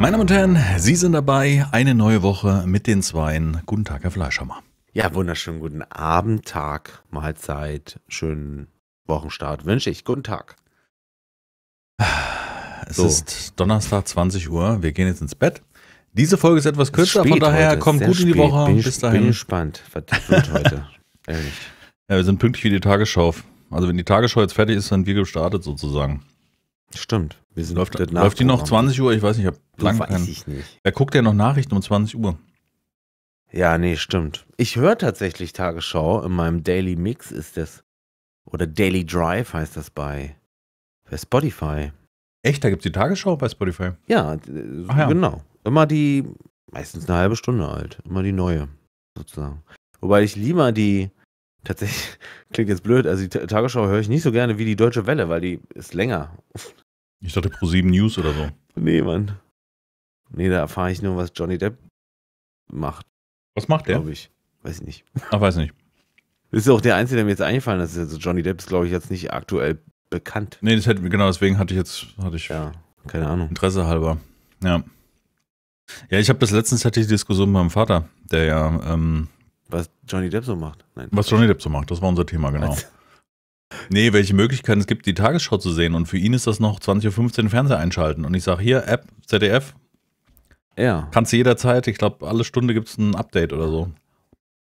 Meine Damen und Herren, Sie sind dabei. Eine neue Woche mit den Zweien. Guten Tag, Herr Fleischhammer. Ja, wunderschönen guten Abend, Tag, Mahlzeit, schönen Wochenstart wünsche ich. Guten Tag. Es so. ist Donnerstag, 20 Uhr. Wir gehen jetzt ins Bett. Diese Folge ist etwas kürzer, von daher heute, kommt gut spät. in die Woche. Bin Bis dahin. Bin gespannt, was wird heute. Ehrlich. Ja, wir sind pünktlich wie die Tagesschau. Also wenn die Tagesschau jetzt fertig ist, sind wir gestartet sozusagen. Stimmt. Wir sind läuft, läuft die noch 20 Uhr? Ich weiß nicht. Ich habe lange weiß ich nicht. Wer guckt ja noch Nachrichten um 20 Uhr? Ja, nee, stimmt. Ich höre tatsächlich Tagesschau. In meinem Daily Mix ist das. Oder Daily Drive heißt das bei, bei Spotify. Echt? Da gibt es die Tagesschau bei Spotify? Ja, ja, genau. Immer die, meistens eine halbe Stunde alt. Immer die neue, sozusagen. Wobei ich lieber die, tatsächlich, klingt jetzt blöd, also die Tagesschau höre ich nicht so gerne wie die Deutsche Welle, weil die ist länger. Ich dachte Pro 7 News oder so. Nee, Mann. Nee, da erfahre ich nur, was Johnny Depp macht. Was macht der? Glaube ich. Weiß ich nicht. Ach, weiß nicht. Das ist auch der Einzige, der mir jetzt eingefallen ist. Also Johnny Depp ist, glaube ich, jetzt nicht aktuell bekannt. Nee, das hätte, genau deswegen hatte ich jetzt hatte ich Ja, keine Ahnung. Interesse halber. Ja. Ja, ich habe das letztens hatte ich die Diskussion mit meinem Vater, der ja, ähm, Was Johnny Depp so macht. Nein. was Johnny Depp so macht, das war unser Thema, genau. Was? Nee, welche Möglichkeiten es gibt, die Tagesschau zu sehen. Und für ihn ist das noch 20.15 Uhr Fernseher einschalten. Und ich sage hier, App, ZDF, Ja. kannst du jederzeit, ich glaube, alle Stunde gibt es ein Update oder so.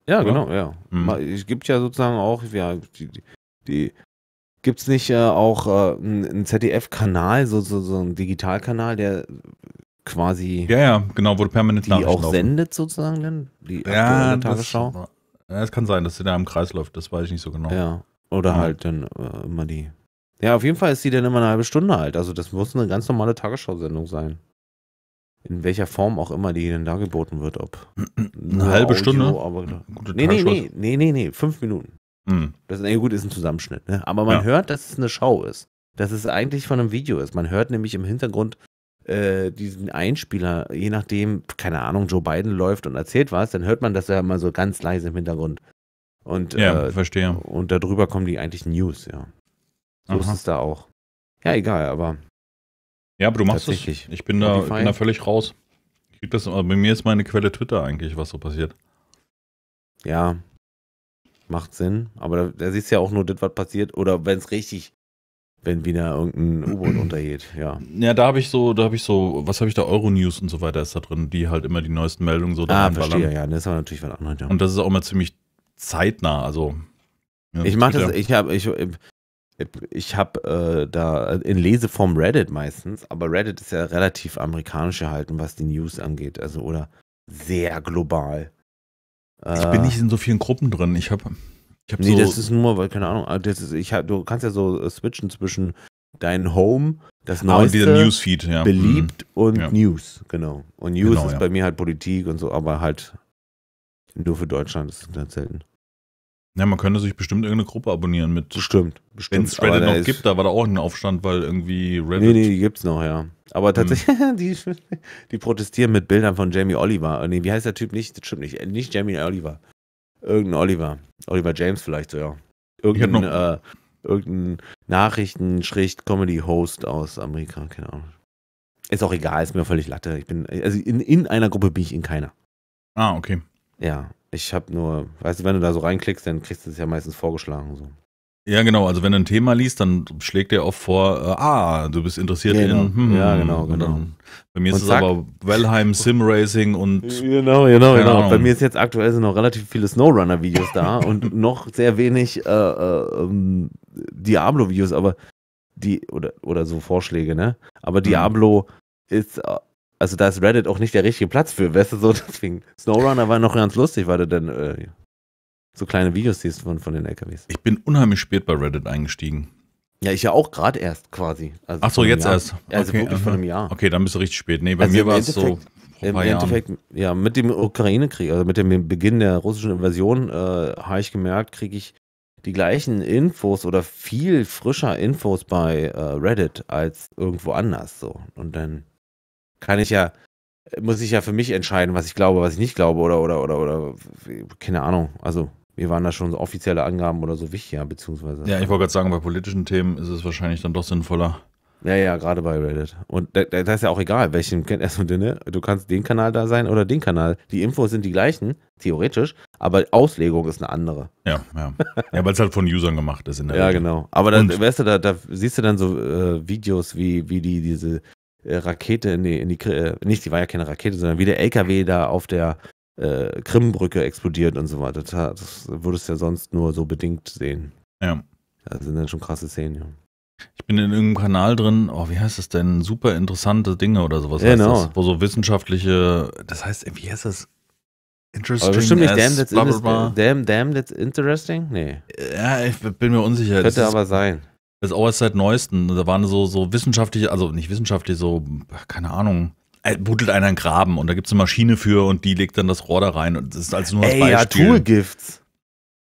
Ja, Oder? genau, ja. Mhm. Es gibt ja sozusagen auch, ja, die, die, gibt es nicht äh, auch äh, einen einen ZDF-Kanal, so, so, so einen Digitalkanal, der quasi Ja, ja, genau, wo du permanent die auch laufen. sendet sozusagen dann? Die Ja, aktuelle das, Tagesschau? ja, es kann sein, dass sie da im Kreis läuft, das weiß ich nicht so genau. Ja. Oder Ja. halt dann äh, immer die. Ja, auf jeden Fall ist die dann immer eine halbe Stunde alt. Also das muss eine ganz normale Tagesschau-Sendung sein. In welcher Form auch immer die denn dargeboten wird, ob. Eine halbe Stunde? Aber, Gute nee, nee, Tagesschau nee, nee, nee, nee, fünf Minuten. Hm. Das ist, gut, ist ein Zusammenschnitt, ne? Aber man Ja. hört, dass es eine Show ist. Dass es eigentlich von einem Video ist. Man hört nämlich im Hintergrund äh, diesen Einspieler, je nachdem, keine Ahnung, Joe Biden läuft und erzählt was, dann hört man das ja immer so ganz leise im Hintergrund. Und, Ja, äh, verstehe. und darüber kommen die eigentlichen News, ja. So ist Aha. es da auch. Ja, egal, aber Ja, aber du machst es. Ich bin da, bin da völlig raus. Ich krieg das, aber bei mir ist meine Quelle Twitter eigentlich, was so passiert. ja, macht Sinn. Aber da, da siehst du ja auch nur das, was passiert. Oder wenn es richtig, wenn wieder irgendein U-Boot untergeht, ja. Ja, da habe ich so, da habe ich so, was habe ich da, Euronews und so weiter ist da drin, die halt immer die neuesten Meldungen so da Ah, verstehe, ja. Das ist aber natürlich was anderes, ja. Und das ist auch immer ziemlich zeitnah, also. ja, Ich mache das, ich habe, ich, ich habe äh, da in Leseform Reddit meistens, aber Reddit ist ja relativ amerikanisch gehalten, was die News angeht, also oder sehr global. Ich Äh, bin nicht in so vielen Gruppen drin. Ich habe ich hab Nee, so, das ist nur, weil, keine Ahnung, ah, das ist, ich hab, du kannst ja so äh, switchen zwischen dein Home, das ah, neueste, Newsfeed, ja. beliebt und Ja. News, genau. Und News Genau, ist ja. bei mir halt Politik und so, aber halt nur für Deutschland, das ist ganz selten. Mhm. Ja, man könnte sich bestimmt irgendeine Gruppe abonnieren mit. Bestimmt, Wenn bestimmt. es Reddit noch gibt, da war da auch ein Aufstand, weil irgendwie Reddit. Nee, nee, die gibt's noch, ja. Aber tatsächlich, die, die protestieren mit Bildern von Jamie Oliver. Nee, wie heißt der Typ nicht? Das stimmt nicht. Äh, Nicht Jamie Oliver. Irgendein Oliver. Oliver James vielleicht so, ja. Irgendein, äh, irgendein Nachrichten-Comedy-Host aus Amerika, keine Ahnung. Ist auch egal, ist mir völlig Latte. Ich bin, also in, in einer Gruppe bin ich in keiner. Ah, okay. Ja, ich habe nur, weißt du, wenn du da so reinklickst, dann kriegst du es ja meistens vorgeschlagen. So. Ja, genau. Also wenn du ein Thema liest, dann schlägt er oft vor, äh, ah, du bist interessiert Genau. in. hm, Ja, genau, genau. Dann, bei mir Und ist es zack. aber Wellheim Sim Racing und Genau, genau, genau. Bei mir ist jetzt aktuell sind noch relativ viele SnowRunner-Videos da und noch sehr wenig äh, äh, ähm, Diablo-Videos, aber die, oder, oder so Vorschläge, ne? Aber Diablo ist, äh, also da ist Reddit auch nicht der richtige Platz für, weißt du, so, deswegen. SnowRunner war noch ganz lustig, weil du dann äh, so kleine Videos siehst von, von den LKWs. ich bin unheimlich spät bei Reddit eingestiegen. Ja, ich ja auch gerade erst quasi. Also Ach so, jetzt Jahr. erst. Also Okay, wirklich vor aha. einem Jahr. Okay, dann bist du richtig spät. Nee, bei Also mir war es so Im Jahren. Endeffekt, ja, mit dem Ukraine-Krieg, also mit dem Beginn der russischen Invasion, äh, habe ich gemerkt, kriege ich die gleichen Infos oder viel frischer Infos bei äh, Reddit als irgendwo anders. So. Und dann kann ich ja, muss ich ja für mich entscheiden, was ich glaube, was ich nicht glaube, oder, oder, oder, oder, keine Ahnung. Also, mir waren da schon so offizielle Angaben oder so wichtiger, beziehungsweise. Ja, ich wollte gerade sagen, bei politischen Themen ist es wahrscheinlich dann doch sinnvoller, Ja, ja, gerade bei Reddit. Und da, da ist ja auch egal, welchen also, ne, du kannst den Kanal da sein oder den Kanal. Die Infos sind die gleichen, theoretisch, aber Auslegung ist eine andere. Ja, ja. Ja, weil es halt von Usern gemacht ist in der Ja, Regel. genau. Aber dann, Und- weißt du, da, da siehst du dann so äh, Videos, wie, wie die diese äh, Rakete in die, in die äh, nicht, die war ja keine Rakete, sondern wie der LKW da auf der äh, Krimbrücke explodiert und so weiter. Das, das würdest du ja sonst nur so bedingt sehen. Ja. Das sind dann schon krasse Szenen, ja. Ich bin in irgendeinem Kanal drin, oh, wie heißt das denn? Super interessante Dinge oder sowas Genau. heißt das. Wo so wissenschaftliche, das heißt, wie heißt das? Interesting Aber bestimmt nicht damn that's, bla, bla, bla. damn, damn that's interesting? Nee. Ja, ich bin mir unsicher. Das Könnte ist, aber sein. das ist auch erst seit neuesten. Da waren so, so wissenschaftliche, also nicht wissenschaftlich, so, keine Ahnung, buddelt einer einen Graben und da gibt es eine Maschine für und die legt dann das Rohr da rein und das ist als nur als Ey, ja, Beispiel. Toolgifts.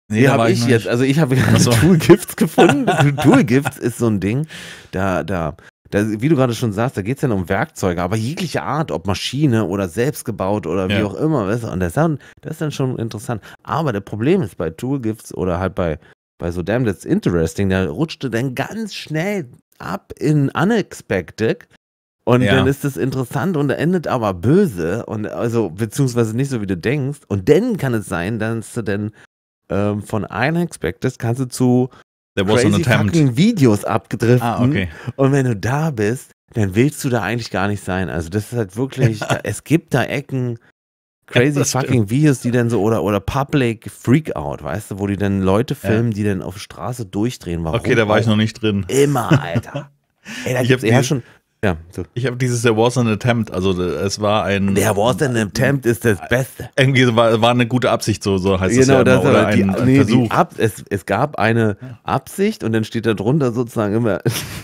nee, da habe ich noch jetzt, also ich habe so. Toolgifts gefunden. Toolgifts ist so ein Ding, da, da, da, wie du gerade schon sagst, da geht es dann um Werkzeuge, aber jegliche Art, ob Maschine oder selbstgebaut oder wie Ja. auch immer, weißt du, und das, ist dann- das ist dann schon interessant. Aber der Problem ist bei Toolgifts oder halt bei, bei so Damn That's Interesting, da rutschte dann ganz schnell ab in Unexpected. Und Ja. dann ist es interessant und endet aber böse und also beziehungsweise nicht so wie du denkst. Und dann kann es sein, dass du dann ähm, von Unexpected kannst du zu crazy fucking Videos abgedriften. Ah, okay. Und wenn du da bist, dann willst du da eigentlich gar nicht sein. Also das ist halt wirklich, da, es gibt da Ecken, crazy das fucking Videos, die dann so, oder, oder Public Freakout, weißt du, wo die dann Leute filmen, die dann auf der Straße durchdrehen. Warum Okay, da war ich noch nicht drin. Immer, Alter. Ey, da Ich gibt's ja die- schon, ja, so. Ich habe dieses There was an attempt, also äh, es war ein. Der was an Attempt ist das Beste. Irgendwie war, war eine gute Absicht, so, so heißt es Genau, ja das immer, oder aber die, ein, ein nee, Versuch. Ab, es, es gab eine Absicht und dann steht da drunter sozusagen immer,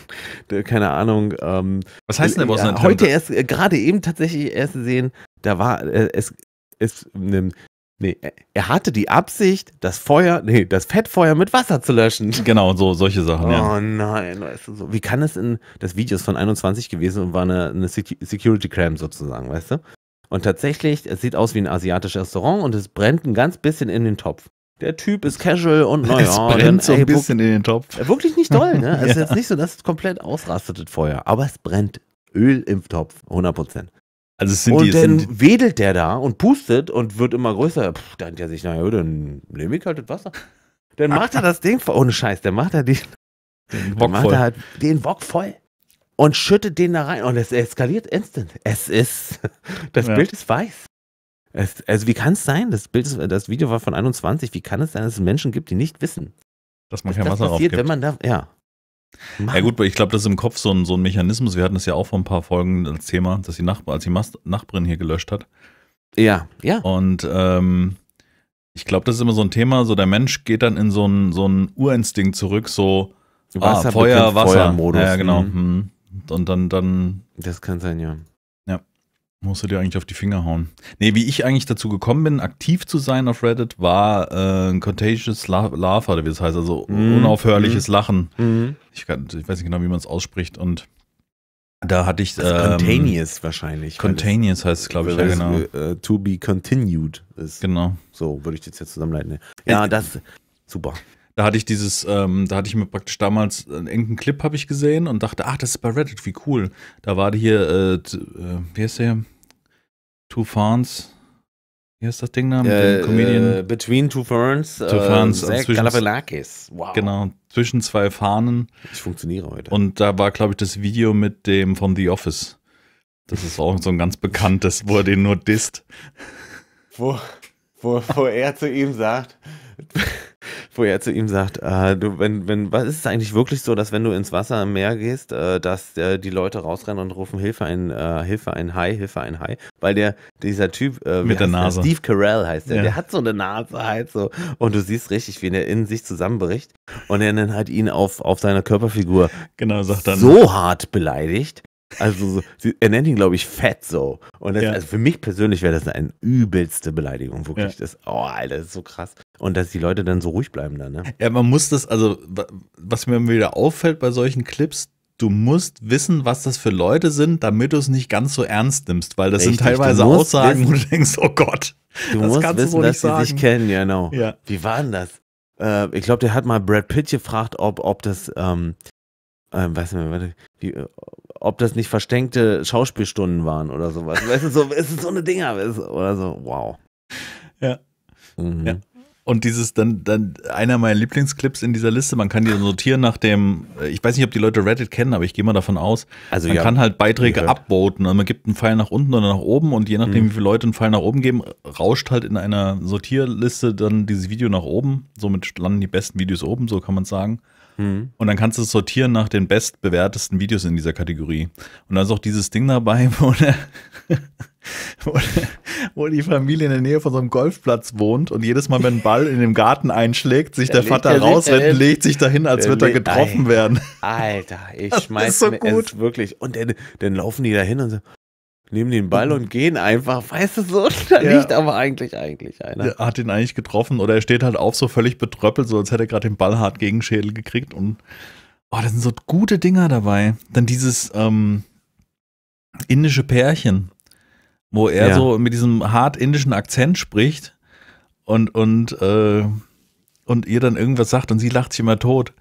keine Ahnung, ähm, Was heißt denn, there was an äh, attempt? heute erst, äh, gerade eben tatsächlich erst gesehen, da war äh, es, es nee, er hatte die Absicht, das Feuer, nee, das Fettfeuer mit Wasser zu löschen. Genau, so solche Sachen, ja. Oh nein, weißt du, so. wie kann es in, das Video ist von 21 gewesen und war eine, eine Secu- Security Cam sozusagen, weißt du? Und tatsächlich, es sieht aus wie ein asiatisches Restaurant und es brennt ein ganz bisschen in den Topf. Der Typ ist casual und naja, es dann, brennt so ey, ein bisschen in den Topf. Äh, Wirklich nicht doll, ne? Es ist Ja. jetzt nicht so, dass es komplett ausrastet, das Feuer. Aber es brennt. Öl im Topf, 100 Prozent. Also es sind Und die, dann sind, wedelt der da und pustet und wird immer größer. Puh, da denkt er sich, naja, dann nehme ich halt das Wasser. Dann macht er das Ding voll. Ohne Scheiß, dann macht er, den dann Bock macht voll. er halt den Bock voll. Und schüttet den da rein. Und es eskaliert instant. Es ist, das Ja. Bild ist weiß. Es, also wie kann es sein? Das Bild ist, das Video war von 21. Wie kann es sein, dass es Menschen gibt, die nicht wissen, dass man dass kein das Wasser passiert, wenn man da, ja. Ja gut, ich glaube, das ist im Kopf so ein, so ein Mechanismus. Wir hatten es ja auch vor ein paar Folgen als Thema, dass die Nachbar, als die Mas Nachbarin hier gelöscht hat. Ja, ja. Und ähm, ich glaube, das ist immer so ein Thema, so der Mensch geht dann in so einen so einen Urinstinkt zurück, so ah, Wasser Feuer, bekämpft Wasser. Feuermodus. Ja, genau. Mhm. hm. Und dann, dann Das kann sein, ja. Musst du dir eigentlich auf die Finger hauen. Nee, wie ich eigentlich dazu gekommen bin, aktiv zu sein auf Reddit, war äh, ein Contagious La Laughter, oder wie das heißt, also Mhm. unaufhörliches Lachen. Mhm. Ich, kann, ich weiß nicht genau, wie man es ausspricht. Und da hatte ich. Also ähm, Contaneous wahrscheinlich. weil Contaneous heißt es, glaube ich, ja, weil es, genau. äh, to be continued ist. Genau. So würde ich das jetzt zusammenleiten. Ja, das, super. Da hatte ich dieses, ähm, da hatte ich mir praktisch damals einen engen Clip habe ich gesehen und dachte, ach, das ist bei Reddit, wie cool. Da war hier, äh, äh, wie heißt der? Two Fans. Wie heißt das Ding da mit dem Comedian? Äh, Between Two Ferns. Two Ferns, zwischen- Galifianakis. Wow. Genau, zwischen zwei Fahnen. Ich funktioniere heute. Und da war, glaube ich, das Video mit dem von The Office. Das ist auch so ein ganz bekanntes, wo er den nur disst. wo, wo, wo er zu ihm sagt, wo er zu ihm sagt, äh, du, wenn, wenn, was ist es eigentlich wirklich so, dass wenn du ins Wasser im Meer gehst, äh, dass äh, die Leute rausrennen und rufen Hilfe ein, äh, Hilfe ein Hai, Hilfe ein Hai, weil der dieser Typ äh, Mit der Nase. Steve Carell heißt der, Ja. der hat so eine Nase halt so und du siehst richtig, wie er in sich zusammenbricht und er dann halt ihn auf auf seiner Körperfigur Genau, sagt dann. so hart beleidigt. Also so, sie, er nennt ihn, glaube ich, fett so. Und das, Ja. also für mich persönlich wäre das eine übelste Beleidigung, wirklich. Das, oh, Alter, das ist so krass. Und dass die Leute dann so ruhig bleiben da, ne? Ja, man muss das, also, wa- was mir wieder auffällt bei solchen Clips, du musst wissen, was das für Leute sind, damit du es nicht ganz so ernst nimmst, weil das sind Richtig, du teilweise Aussagen, wo wissen- du denkst, oh Gott. Du Das musst kannst du wissen, so dass nicht sie sich kennen, ja, genau. Ja. Wie war denn das? Äh, ich glaube, der hat mal Brad Pitt gefragt, ob, ob das, ähm, ähm, weiß nicht mehr, warte, wie, äh, ob das nicht versteckte Schauspielstunden waren oder sowas. Weißt du, so, es ist so eine Dinger oder so, wow. Ja. Mhm. ja. Und dieses dann, dann einer meiner Lieblingsclips in dieser Liste, man kann die sortieren nach dem, ich weiß nicht, ob die Leute Reddit kennen, aber ich gehe mal davon aus. Also man ja, kann halt Beiträge upvoten. Also man gibt einen Pfeil nach unten oder nach oben und je nachdem, mhm. wie viele Leute einen Pfeil nach oben geben, rauscht halt in einer Sortierliste dann dieses Video nach oben. Somit landen die besten Videos oben, so kann man sagen. Mhm. Und dann kannst du es sortieren nach den bestbewertesten Videos in dieser Kategorie. Und da ist auch dieses Ding dabei, wo, der, wo, der, wo, die Familie in der Nähe von so einem Golfplatz wohnt und jedes Mal, wenn ein Ball in dem Garten einschlägt, sich der, der Vater rausrennt und legt sich dahin, als wird er getroffen Alter, werden. Alter, ich schmeiß so mir gut. wirklich. Und dann, dann laufen die da hin und so, nehmen den Ball und gehen einfach, weißt du so, da ja. liegt aber eigentlich eigentlich einer. Er hat ihn eigentlich getroffen oder er steht halt auf so völlig betröppelt, so als hätte er gerade den Ball hart gegen Schädel gekriegt und oh, da sind so gute Dinger dabei. Dann dieses ähm, indische Pärchen, wo er ja. so mit diesem hart indischen Akzent spricht und und äh, und ihr dann irgendwas sagt und sie lacht sich immer tot.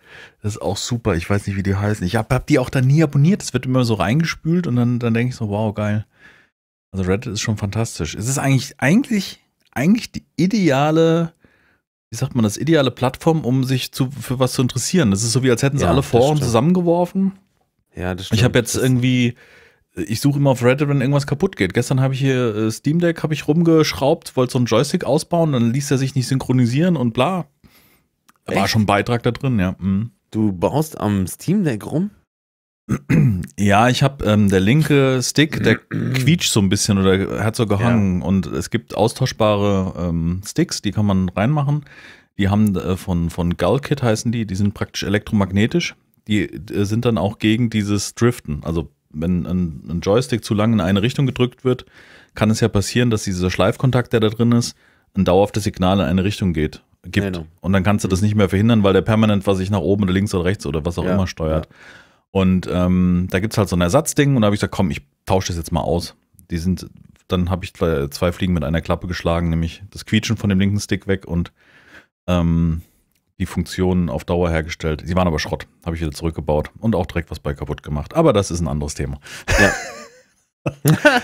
Das ist auch super. Ich weiß nicht, wie die heißen. Ich habe hab die auch da nie abonniert. Das wird immer so reingespült und dann, dann denke ich so, wow, geil. Also Reddit ist schon fantastisch. Es ist eigentlich, eigentlich, eigentlich die ideale, wie sagt man das, ideale Plattform, um sich zu, für was zu interessieren. Das ist so wie, als hätten sie ja, alle Foren zusammengeworfen. Ja, das stimmt. Ich habe jetzt das irgendwie, ich suche immer auf Reddit, wenn irgendwas kaputt geht. Gestern habe ich hier äh, Steam Deck habe ich rumgeschraubt, wollte so einen Joystick ausbauen, dann ließ er sich nicht synchronisieren und bla. Da war schon ein Beitrag da drin, ja. Mhm. Du baust am Steam Deck rum? Ja, ich habe ähm, der linke Stick, der quietscht so ein bisschen oder hat so gehangen ja. und es gibt austauschbare ähm, Sticks, die kann man reinmachen. Die haben äh, von, von Gullkit heißen die, die sind praktisch elektromagnetisch. Die äh, sind dann auch gegen dieses Driften. Also wenn ein, ein, Joystick zu lang in eine Richtung gedrückt wird, kann es ja passieren, dass dieser Schleifkontakt, der da drin ist, ein dauerhaftes Signal in eine Richtung geht, gibt. Genau. Und dann kannst du das nicht mehr verhindern, weil der permanent was sich nach oben oder links oder rechts oder was auch ja, immer steuert. Ja. Und ähm, da gibt es halt so ein Ersatzding und da habe ich gesagt, komm, ich tausche das jetzt mal aus. Die sind, dann habe ich zwei Fliegen mit einer Klappe geschlagen, nämlich das Quietschen von dem linken Stick weg und ähm, die Funktionen auf Dauer hergestellt. Sie waren aber Schrott, habe ich wieder zurückgebaut und auch direkt was bei kaputt gemacht. Aber das ist ein anderes Thema. Ja.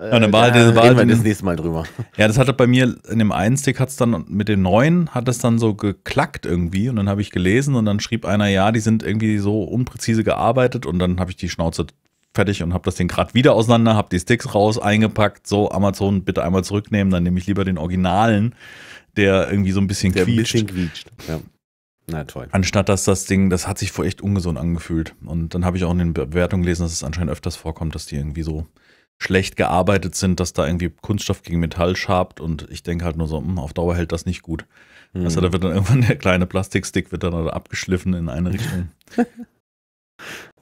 Ja, dann war da war reden wir das nächste Mal drüber. Ja, das hatte bei mir in dem einen Stick hat es dann mit dem neuen hat es dann so geklackt irgendwie und dann habe ich gelesen und dann schrieb einer, ja, die sind irgendwie so unpräzise gearbeitet und dann habe ich die Schnauze fertig und habe das Ding gerade wieder auseinander, habe die Sticks raus, eingepackt, so Amazon bitte einmal zurücknehmen, dann nehme ich lieber den Originalen, der irgendwie so ein bisschen der quietscht. Ein bisschen quietscht. Ja. Na toll. Anstatt dass das Ding, das hat sich vor echt ungesund angefühlt. Und dann habe ich auch in den Bewertungen gelesen, dass es anscheinend öfters vorkommt, dass die irgendwie so schlecht gearbeitet sind, dass da irgendwie Kunststoff gegen Metall schabt und ich denke halt nur so, mh, hm, auf Dauer hält das nicht gut. Mhm. Also da wird dann irgendwann der kleine Plastikstick wird dann abgeschliffen in eine Richtung.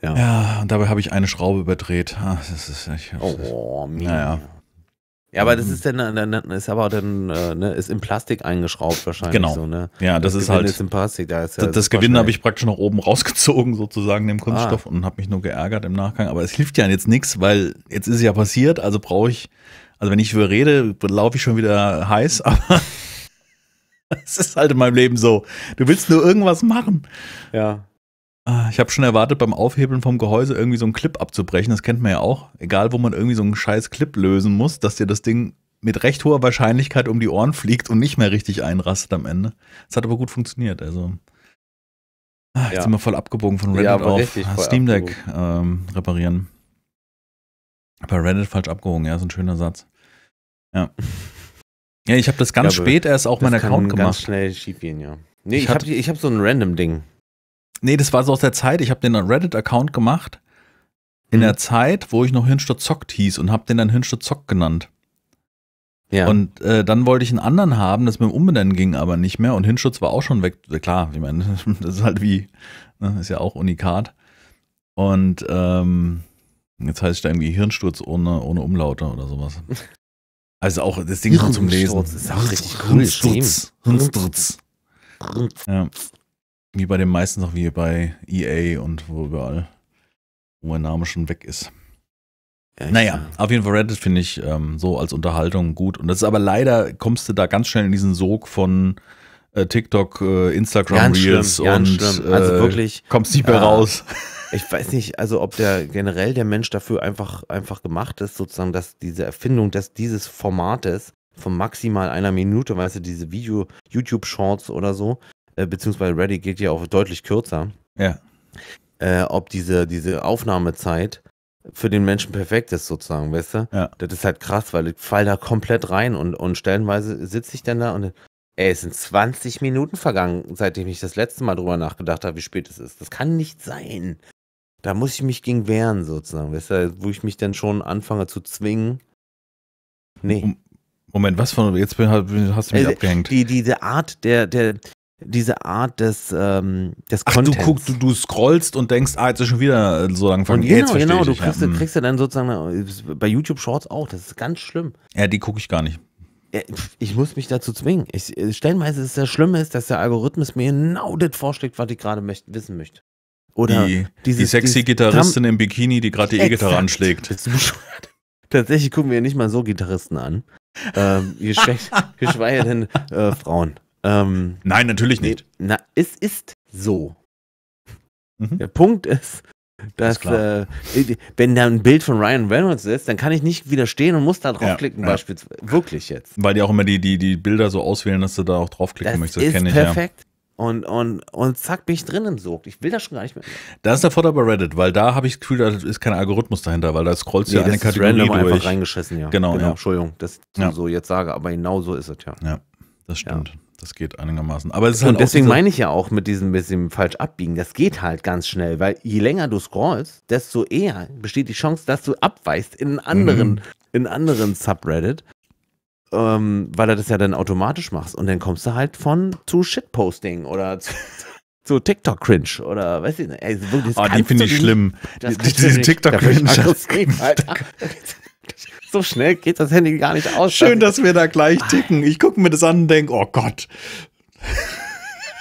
ja. ja, und dabei habe ich eine Schraube überdreht. Ah, das ist, ich, oh, naja. Ja, aber das mhm. ist dann, ist aber dann äh, ne, ist in Plastik eingeschraubt wahrscheinlich genau. so, ne? Ja, das, das ist halt ist in Plastik, da ist ja, das, das Gewinn habe ich praktisch noch oben rausgezogen sozusagen dem Kunststoff ah. und habe mich nur geärgert im Nachgang, aber es hilft ja jetzt nichts, weil jetzt ist es ja passiert, also brauche ich also wenn ich über rede, laufe ich schon wieder heiß, aber es ist halt in meinem Leben so. Du willst nur irgendwas machen. Ja. Ah, ich habe schon erwartet, beim Aufhebeln vom Gehäuse irgendwie so einen Clip abzubrechen. Das kennt man ja auch. Egal, wo man irgendwie so einen scheiß Clip lösen muss, dass dir das Ding mit recht hoher Wahrscheinlichkeit um die Ohren fliegt und nicht mehr richtig einrastet am Ende. Es hat aber gut funktioniert. Also ah, jetzt ja. sind wir voll abgebogen von Reddit ja, auf Steam Deck ähm, reparieren. Bei Reddit falsch abgehoben, ja, ist ein schöner Satz. Ja. Ja, ich habe das ganz glaube, spät erst auch meinen Account gemacht. Ganz schnell schief gehen, ja. Nee, ich, ich habe hab so ein random Ding. Nee, das war so aus der Zeit. Ich habe den Reddit-Account gemacht. In hm. der Zeit, wo ich noch Hinstadt zockt hieß und habe den dann Hinstadt Zock genannt. Ja. Und äh, dann wollte ich einen anderen haben, das mit dem Umbenennen ging aber nicht mehr und Hinschutz war auch schon weg. Klar, ich meine, das ist halt wie, ne, ist ja auch Unikat. Und ähm, jetzt heißt es da irgendwie Hirnsturz ohne, ohne Umlaute oder sowas. Also auch das Ding zum Lesen. Das ist auch richtig cool. Hirnsturz. Hirnsturz. Ja. Wie bei den meisten auch wie bei EA und wo überall, wo mein Name schon weg ist. Ja, naja, auf jeden Fall Reddit finde ich ähm, so als Unterhaltung gut. Und das ist aber leider, kommst du da ganz schnell in diesen Sog von äh, TikTok, äh, Instagram ganz Reels schlimm, und schlimm. Also äh, wirklich, kommst nicht mehr raus. ich weiß nicht, also ob der generell der Mensch dafür einfach, einfach gemacht ist, sozusagen, dass diese Erfindung des, dieses Formates von maximal einer Minute, weißt du, diese Video, YouTube-Shorts oder so, äh, beziehungsweise Reddit geht ja auch deutlich kürzer. Ja. Äh, ob diese, diese Aufnahmezeit für den Menschen perfekt ist, sozusagen, weißt du? Ja. Das ist halt krass, weil ich fall da komplett rein und, und stellenweise sitze ich dann da und ey, es sind 20 Minuten vergangen, seitdem ich das letzte Mal drüber nachgedacht habe, wie spät es ist. Das kann nicht sein. Da muss ich mich gegen wehren, sozusagen, weißt du, wo ich mich dann schon anfange zu zwingen. Nee. Moment, was von, jetzt bin, hast du mich Also, abgehängt. Die, diese Art der, der, diese Art des, ähm, des Ach, du, Contents. guck, du, du scrollst und denkst, ah, jetzt ist schon wieder äh, so und vergangen. genau, genau, du kriegst, ja. du Hm. kriegst ja dann sozusagen äh, bei YouTube Shorts auch, das ist ganz schlimm. ja, die gucke ich gar nicht. Ja, Ich muss mich dazu zwingen. Ich, äh, stellenweise ist das Schlimme ist, dass der Algorithmus mir genau das vorschlägt, was ich gerade wissen möchte. Oder die, dieses- die sexy Gitarristin im Bikini, die gerade die E-Gitarre anschlägt. Du? Tatsächlich gucken wir nicht mal so Gitarristen an. Ähm, geschweige, geschweige denn äh, Frauen. Ähm, Nein, natürlich nee, nicht. na, es ist so. Mhm. Der Punkt ist, dass Ist äh, wenn da ein Bild von Ryan Reynolds ist, dann kann ich nicht widerstehen und muss da draufklicken, Ja, ja. beispielsweise. Wirklich jetzt. Weil die auch immer die, die, die Bilder so auswählen, dass du da auch draufklicken Das möchtest. Das ist kenne ich perfekt. Und, und, und zack, bin ich drin im Sog. Ich will das schon gar nicht mehr. ja. Da ist der Vorteil bei Reddit, weil da habe ich das Gefühl, da ist kein Algorithmus dahinter, weil da scrollst du ja eine Kategorie random einfach durch. reingeschissen, ja. Genau, ja. Entschuldigung, dass ich Ja. so jetzt sage, aber genau so ist es ja. Ja, das stimmt. Das geht einigermaßen. Aber es ist halt Und deswegen auch diese- meine ich ja auch mit diesem bisschen falsch abbiegen, das geht halt ganz schnell, weil je länger du scrollst, desto eher besteht die Chance, dass du abweichst in einen anderen, Mhm. in einen anderen Subreddit, ähm, weil du das ja dann automatisch machst. Und dann kommst du halt von zu Shitposting oder zu, zu TikTok-Cringe oder weiß ich nicht. Ey, wirklich, das Ah, die finde ich schlimm. Diese. TikTok-Cringe. So schnell geht das Handy gar nicht aus. Schön, dass wir da gleich ticken. Ich gucke mir das an und denke, oh Gott.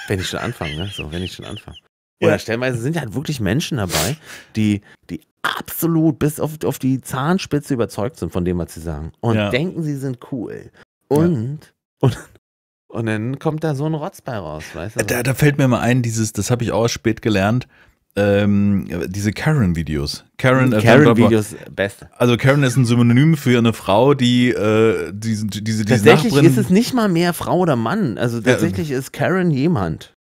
Wenn ich schon anfange, ne? So, wenn ich schon anfange. Ja. Oder stellenweise sind ja halt wirklich Menschen dabei, die, die absolut bis auf, auf die Zahnspitze überzeugt sind von dem, was sie sagen. Und Ja. denken, sie sind cool. Und, und, und dann kommt da so ein Rotz bei raus, weißt du? Da, da fällt mir mal ein, dieses, das habe ich auch spät gelernt, ähm, diese Karen-Videos. Karen, äh, Karen-Videos, beste. Also Karen ist ein Synonym für eine Frau, die äh, diese, diese, diese Tatsächlich Nachbarin, ist es nicht mal mehr Frau oder Mann. Also tatsächlich ist Karen jemand.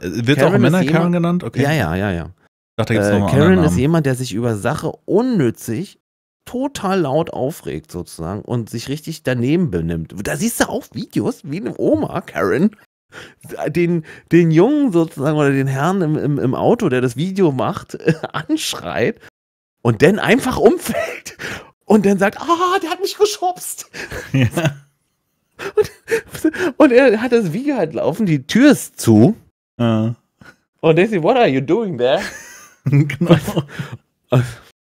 äh, wird auch Karen Männer Karen genannt? Okay. Ja, ja, ja, ja. Dachte, da gibt's Äh, Karen ist jemand, der sich über Sache unnützig total laut aufregt sozusagen und sich richtig daneben benimmt. Da siehst du auch Videos, wie eine Oma, Karen, den, den Jungen sozusagen oder den Herrn im, im, im Auto, der das Video macht, anschreit und dann einfach umfällt und dann sagt, ah, der hat mich geschubst. Ja. Und er hat das Video halt laufen, die Tür ist zu Ja. und der sagt, what are you doing there? genau.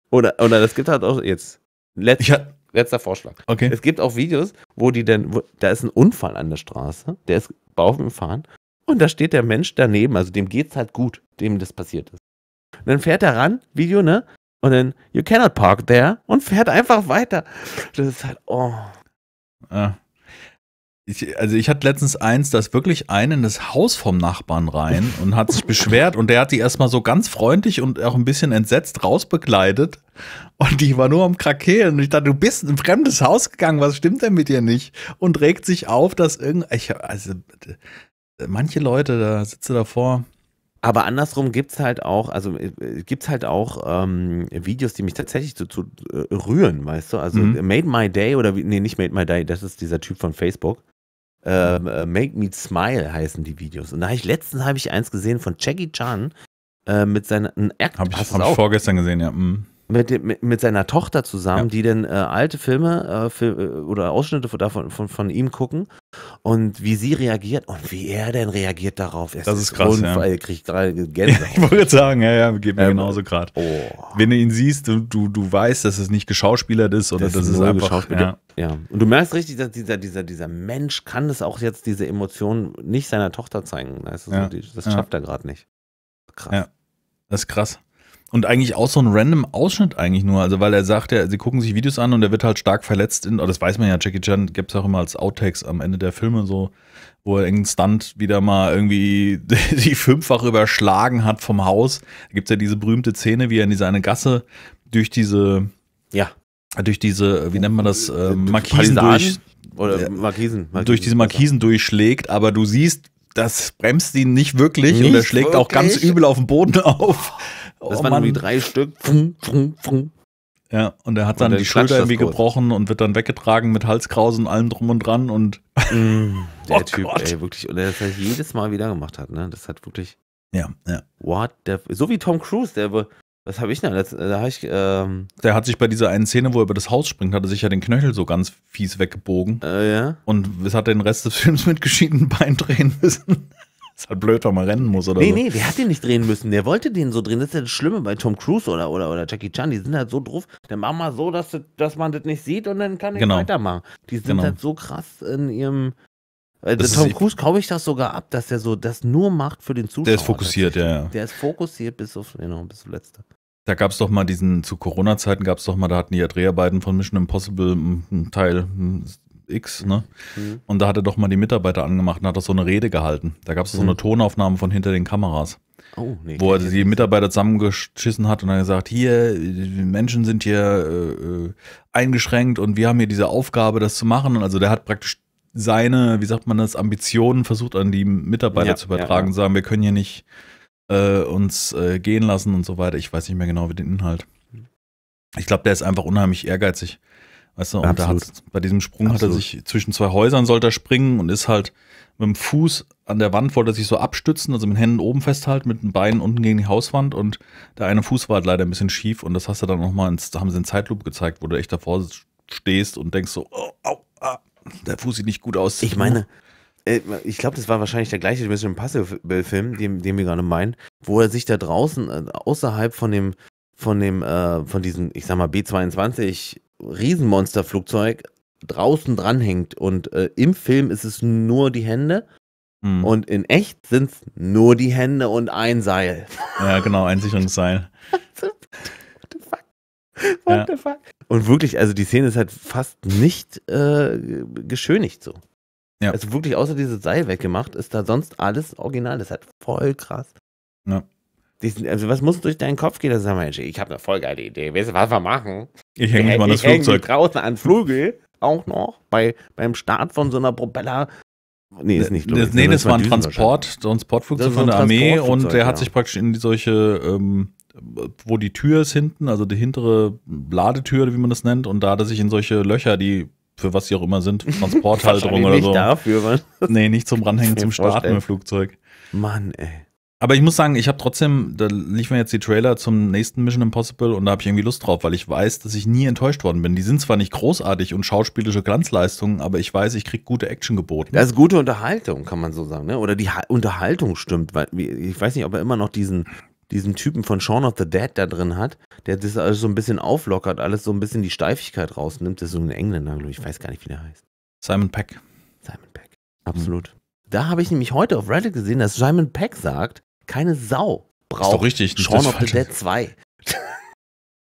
Oder, oder das gibt halt auch jetzt, letz, Ich letzter Vorschlag. okay. Es gibt auch Videos, wo die dann, wo, da ist ein Unfall an der Straße, der ist auf dem Fahren und da steht der Mensch daneben, also dem geht's halt gut, dem das passiert ist. Und dann fährt er ran, Video, ne? Und dann, you cannot park there und fährt einfach weiter. Das ist halt, oh. Ja. Ich, also ich hatte letztens eins, da ist wirklich einen in das Haus vom Nachbarn rein und hat sich beschwert und der hat die erstmal so ganz freundlich und auch ein bisschen entsetzt rausbegleitet und die war nur am Krakehlen und ich dachte, du bist in ein fremdes Haus gegangen, was stimmt denn mit dir nicht? Und regt sich auf, dass irgend, ich, also manche Leute, da sitze davor, Aber andersrum gibt's halt auch, also äh, gibt's halt auch ähm, Videos, die mich tatsächlich zu, zu äh, rühren, weißt du? Also Mhm. Made My Day oder wie, nee, nicht Made My Day, das ist dieser Typ von Facebook. Ähm, äh, Make Me Smile heißen die Videos. Und da habe ich letztens habe ich eins gesehen von Jackie Chan äh, mit seiner ein Act, habe ich, hab ich vorgestern gesehen, ja. mm. Mit, mit, mit seiner Tochter zusammen, Ja. die dann äh, alte Filme äh, für, äh, oder Ausschnitte von, davon, von, von ihm gucken und wie sie reagiert und wie er denn reagiert darauf. Es Das ist krass, ja. Unfall, kriegt gerade Ich Gänsehaut. wollte gerade sagen, ja, ja, geht mir Ähm, genauso gerade. oh. Wenn du ihn siehst, du, du, du weißt, dass es nicht geschauspielert ist oder Das das, ist ist einfach. Ja. Ja, und du merkst richtig, dass dieser, dieser, dieser Mensch kann das auch jetzt, diese Emotionen nicht seiner Tochter zeigen. Ja, so, die, das ja. schafft er gerade nicht. Krass. Ja. Das ist krass. Und eigentlich auch so ein random Ausschnitt eigentlich nur. Also, weil er sagt ja, sie gucken sich Videos an und er wird halt stark verletzt. In, das weiß man ja, Jackie Chan gibt es auch immer als Outtakes am Ende der Filme so, wo er irgendeinen Stunt wieder mal irgendwie die fünffach überschlagen hat vom Haus. Da gibt es ja diese berühmte Szene, wie er in diese eine Gasse durch diese, Ja. durch diese, wie nennt man das, äh, Äh, Markisen durch, Oder Ja. Markisen. durch diese Markisen durchschlägt, aber du siehst, das bremst ihn nicht wirklich und Nicht er schlägt auch ganz wirklich? übel auf den Boden auf. Das Oh waren Mann. irgendwie drei Stück. Fum, fum, fum. Ja, und er hat Und dann dann die Schulter das irgendwie kurz. gebrochen und wird dann weggetragen mit Halskrausen und allem drum und dran und Mm, Der Oh Typ, Gott. ey, wirklich. Und er das halt jedes Mal wieder gemacht hat, ne? Das hat wirklich. ja, ja. What the. So wie Tom Cruise, der. Was habe ich denn? Da habe ich. Ähm, Der hat sich bei dieser einen Szene, wo er über das Haus springt, hat er sich ja den Knöchel so ganz fies weggebogen äh, ja. und es hat den Rest des Films mit geschiedenen Beinen drehen müssen. ist halt blöd, wenn man rennen muss oder Nee, so. nee, der hat den nicht drehen müssen. Der wollte den so drehen. Das ist ja das Schlimme bei Tom Cruise oder, oder, oder Jackie Chan. Die sind halt so drauf. Dann machen wir so, dass, das- dass man das nicht sieht und dann kann ich Genau. weitermachen. Die sind Genau. halt so krass in ihrem. Äh, Das Tom ist- Cruise kaufe ich das sogar ab, dass er so das nur macht für den Zuschauer. Der ist fokussiert, ja, ja. Der ist fokussiert bis auf, genau, bis auf letzte. Da gab es doch mal diesen, zu Corona-Zeiten gab es doch mal, da hatten die ja Dreharbeiten von Mission Impossible Teil X, ne? Mhm. Und da hat er doch mal die Mitarbeiter angemacht und hat doch so eine Rede gehalten. Da gab es so Mhm. eine Tonaufnahme von hinter den Kameras. Oh, nee. wo er die. Mitarbeiter zusammengeschissen hat und dann gesagt, hier, die Menschen sind hier äh, äh, eingeschränkt und wir haben hier diese Aufgabe, das zu machen. Und also der hat praktisch seine, wie sagt man das, Ambitionen versucht an die Mitarbeiter Ja, zu übertragen, ja, sagen, wir können hier nicht äh, uns äh, gehen lassen und so weiter. Ich weiß nicht mehr genau wie den Inhalt. Ich glaube, der ist einfach unheimlich ehrgeizig. Weißt du, und da hat, Absolut. bei diesem Sprung hat er Absolut. sich zwischen zwei Häusern sollte er springen und ist halt mit dem Fuß an der Wand wollte er sich so abstützen, also mit den Händen oben festhalten, mit den Beinen unten gegen die Hauswand und der eine Fuß war halt leider ein bisschen schief und das hast du dann nochmal ins, da haben sie in Zeitlupe gezeigt, wo du echt davor stehst und denkst so, oh, au, der Fuß sieht nicht gut aus. Ich meine, äh, ich glaube, das war wahrscheinlich der gleiche Mission Impossible-Film, den, den wir gerade meinen, wo er sich da draußen, äh, außerhalb von dem, von dem, äh, von diesem, ich sag mal, B-22 Riesenmonsterflugzeug draußen dranhängt. Und äh, im Film ist es nur die Hände Hm. und in echt sind es nur die Hände und ein Seil. ja, genau, ein Sicherungsseil. What the fuck? What Ja. the fuck? Und wirklich, also die Szene ist halt fast nicht äh, geschönigt so. Ja. Also wirklich außer dieses Seil weggemacht, ist da sonst alles original. Das ist halt voll krass. Ja. Die sind- Also was muss durch deinen Kopf gehen? Das sag mal, ich habe eine voll geile Idee. Weißt du, was wir machen? Ich hänge mich mal an das Flugzeug. draußen an Flügel, auch noch, bei, beim Start von so einer Propeller. Nee, ist nicht. Das, nee, das war ein Transport, ist von so der Armee und der hat ja. sich praktisch in die solche, ähm, wo die Tür ist hinten, also die hintere Ladetür, wie man das nennt, und da hat er sich in solche Löcher, die für was sie auch immer sind, Transporthalterung oder nicht so. dafür, was? Nee, nicht zum Ranhängen, Mir zum Starten vorstellen. im Flugzeug. Mann, ey. Aber ich muss sagen, ich habe trotzdem, da liefern jetzt die Trailer zum nächsten Mission Impossible und da habe ich irgendwie Lust drauf, weil ich weiß, dass ich nie enttäuscht worden bin. Die sind zwar nicht großartig und schauspielische Glanzleistungen, aber ich weiß, ich krieg gute Action geboten. Das ist gute Unterhaltung, kann man so sagen, ne? Oder die ha Unterhaltung stimmt, weil ich weiß nicht, ob er immer noch diesen, diesen Typen von Shaun of the Dead da drin hat, der das alles so ein bisschen auflockert, alles so ein bisschen die Steifigkeit rausnimmt. Das ist so ein Engländer, glaube ich. Ich weiß gar nicht, wie der heißt. Simon Peck. Simon Peck. Absolut. Da habe ich nämlich heute auf Reddit gesehen, dass Simon Peck sagt, keine Sau Ist braucht doch richtig. Shaun of the. Dead 2.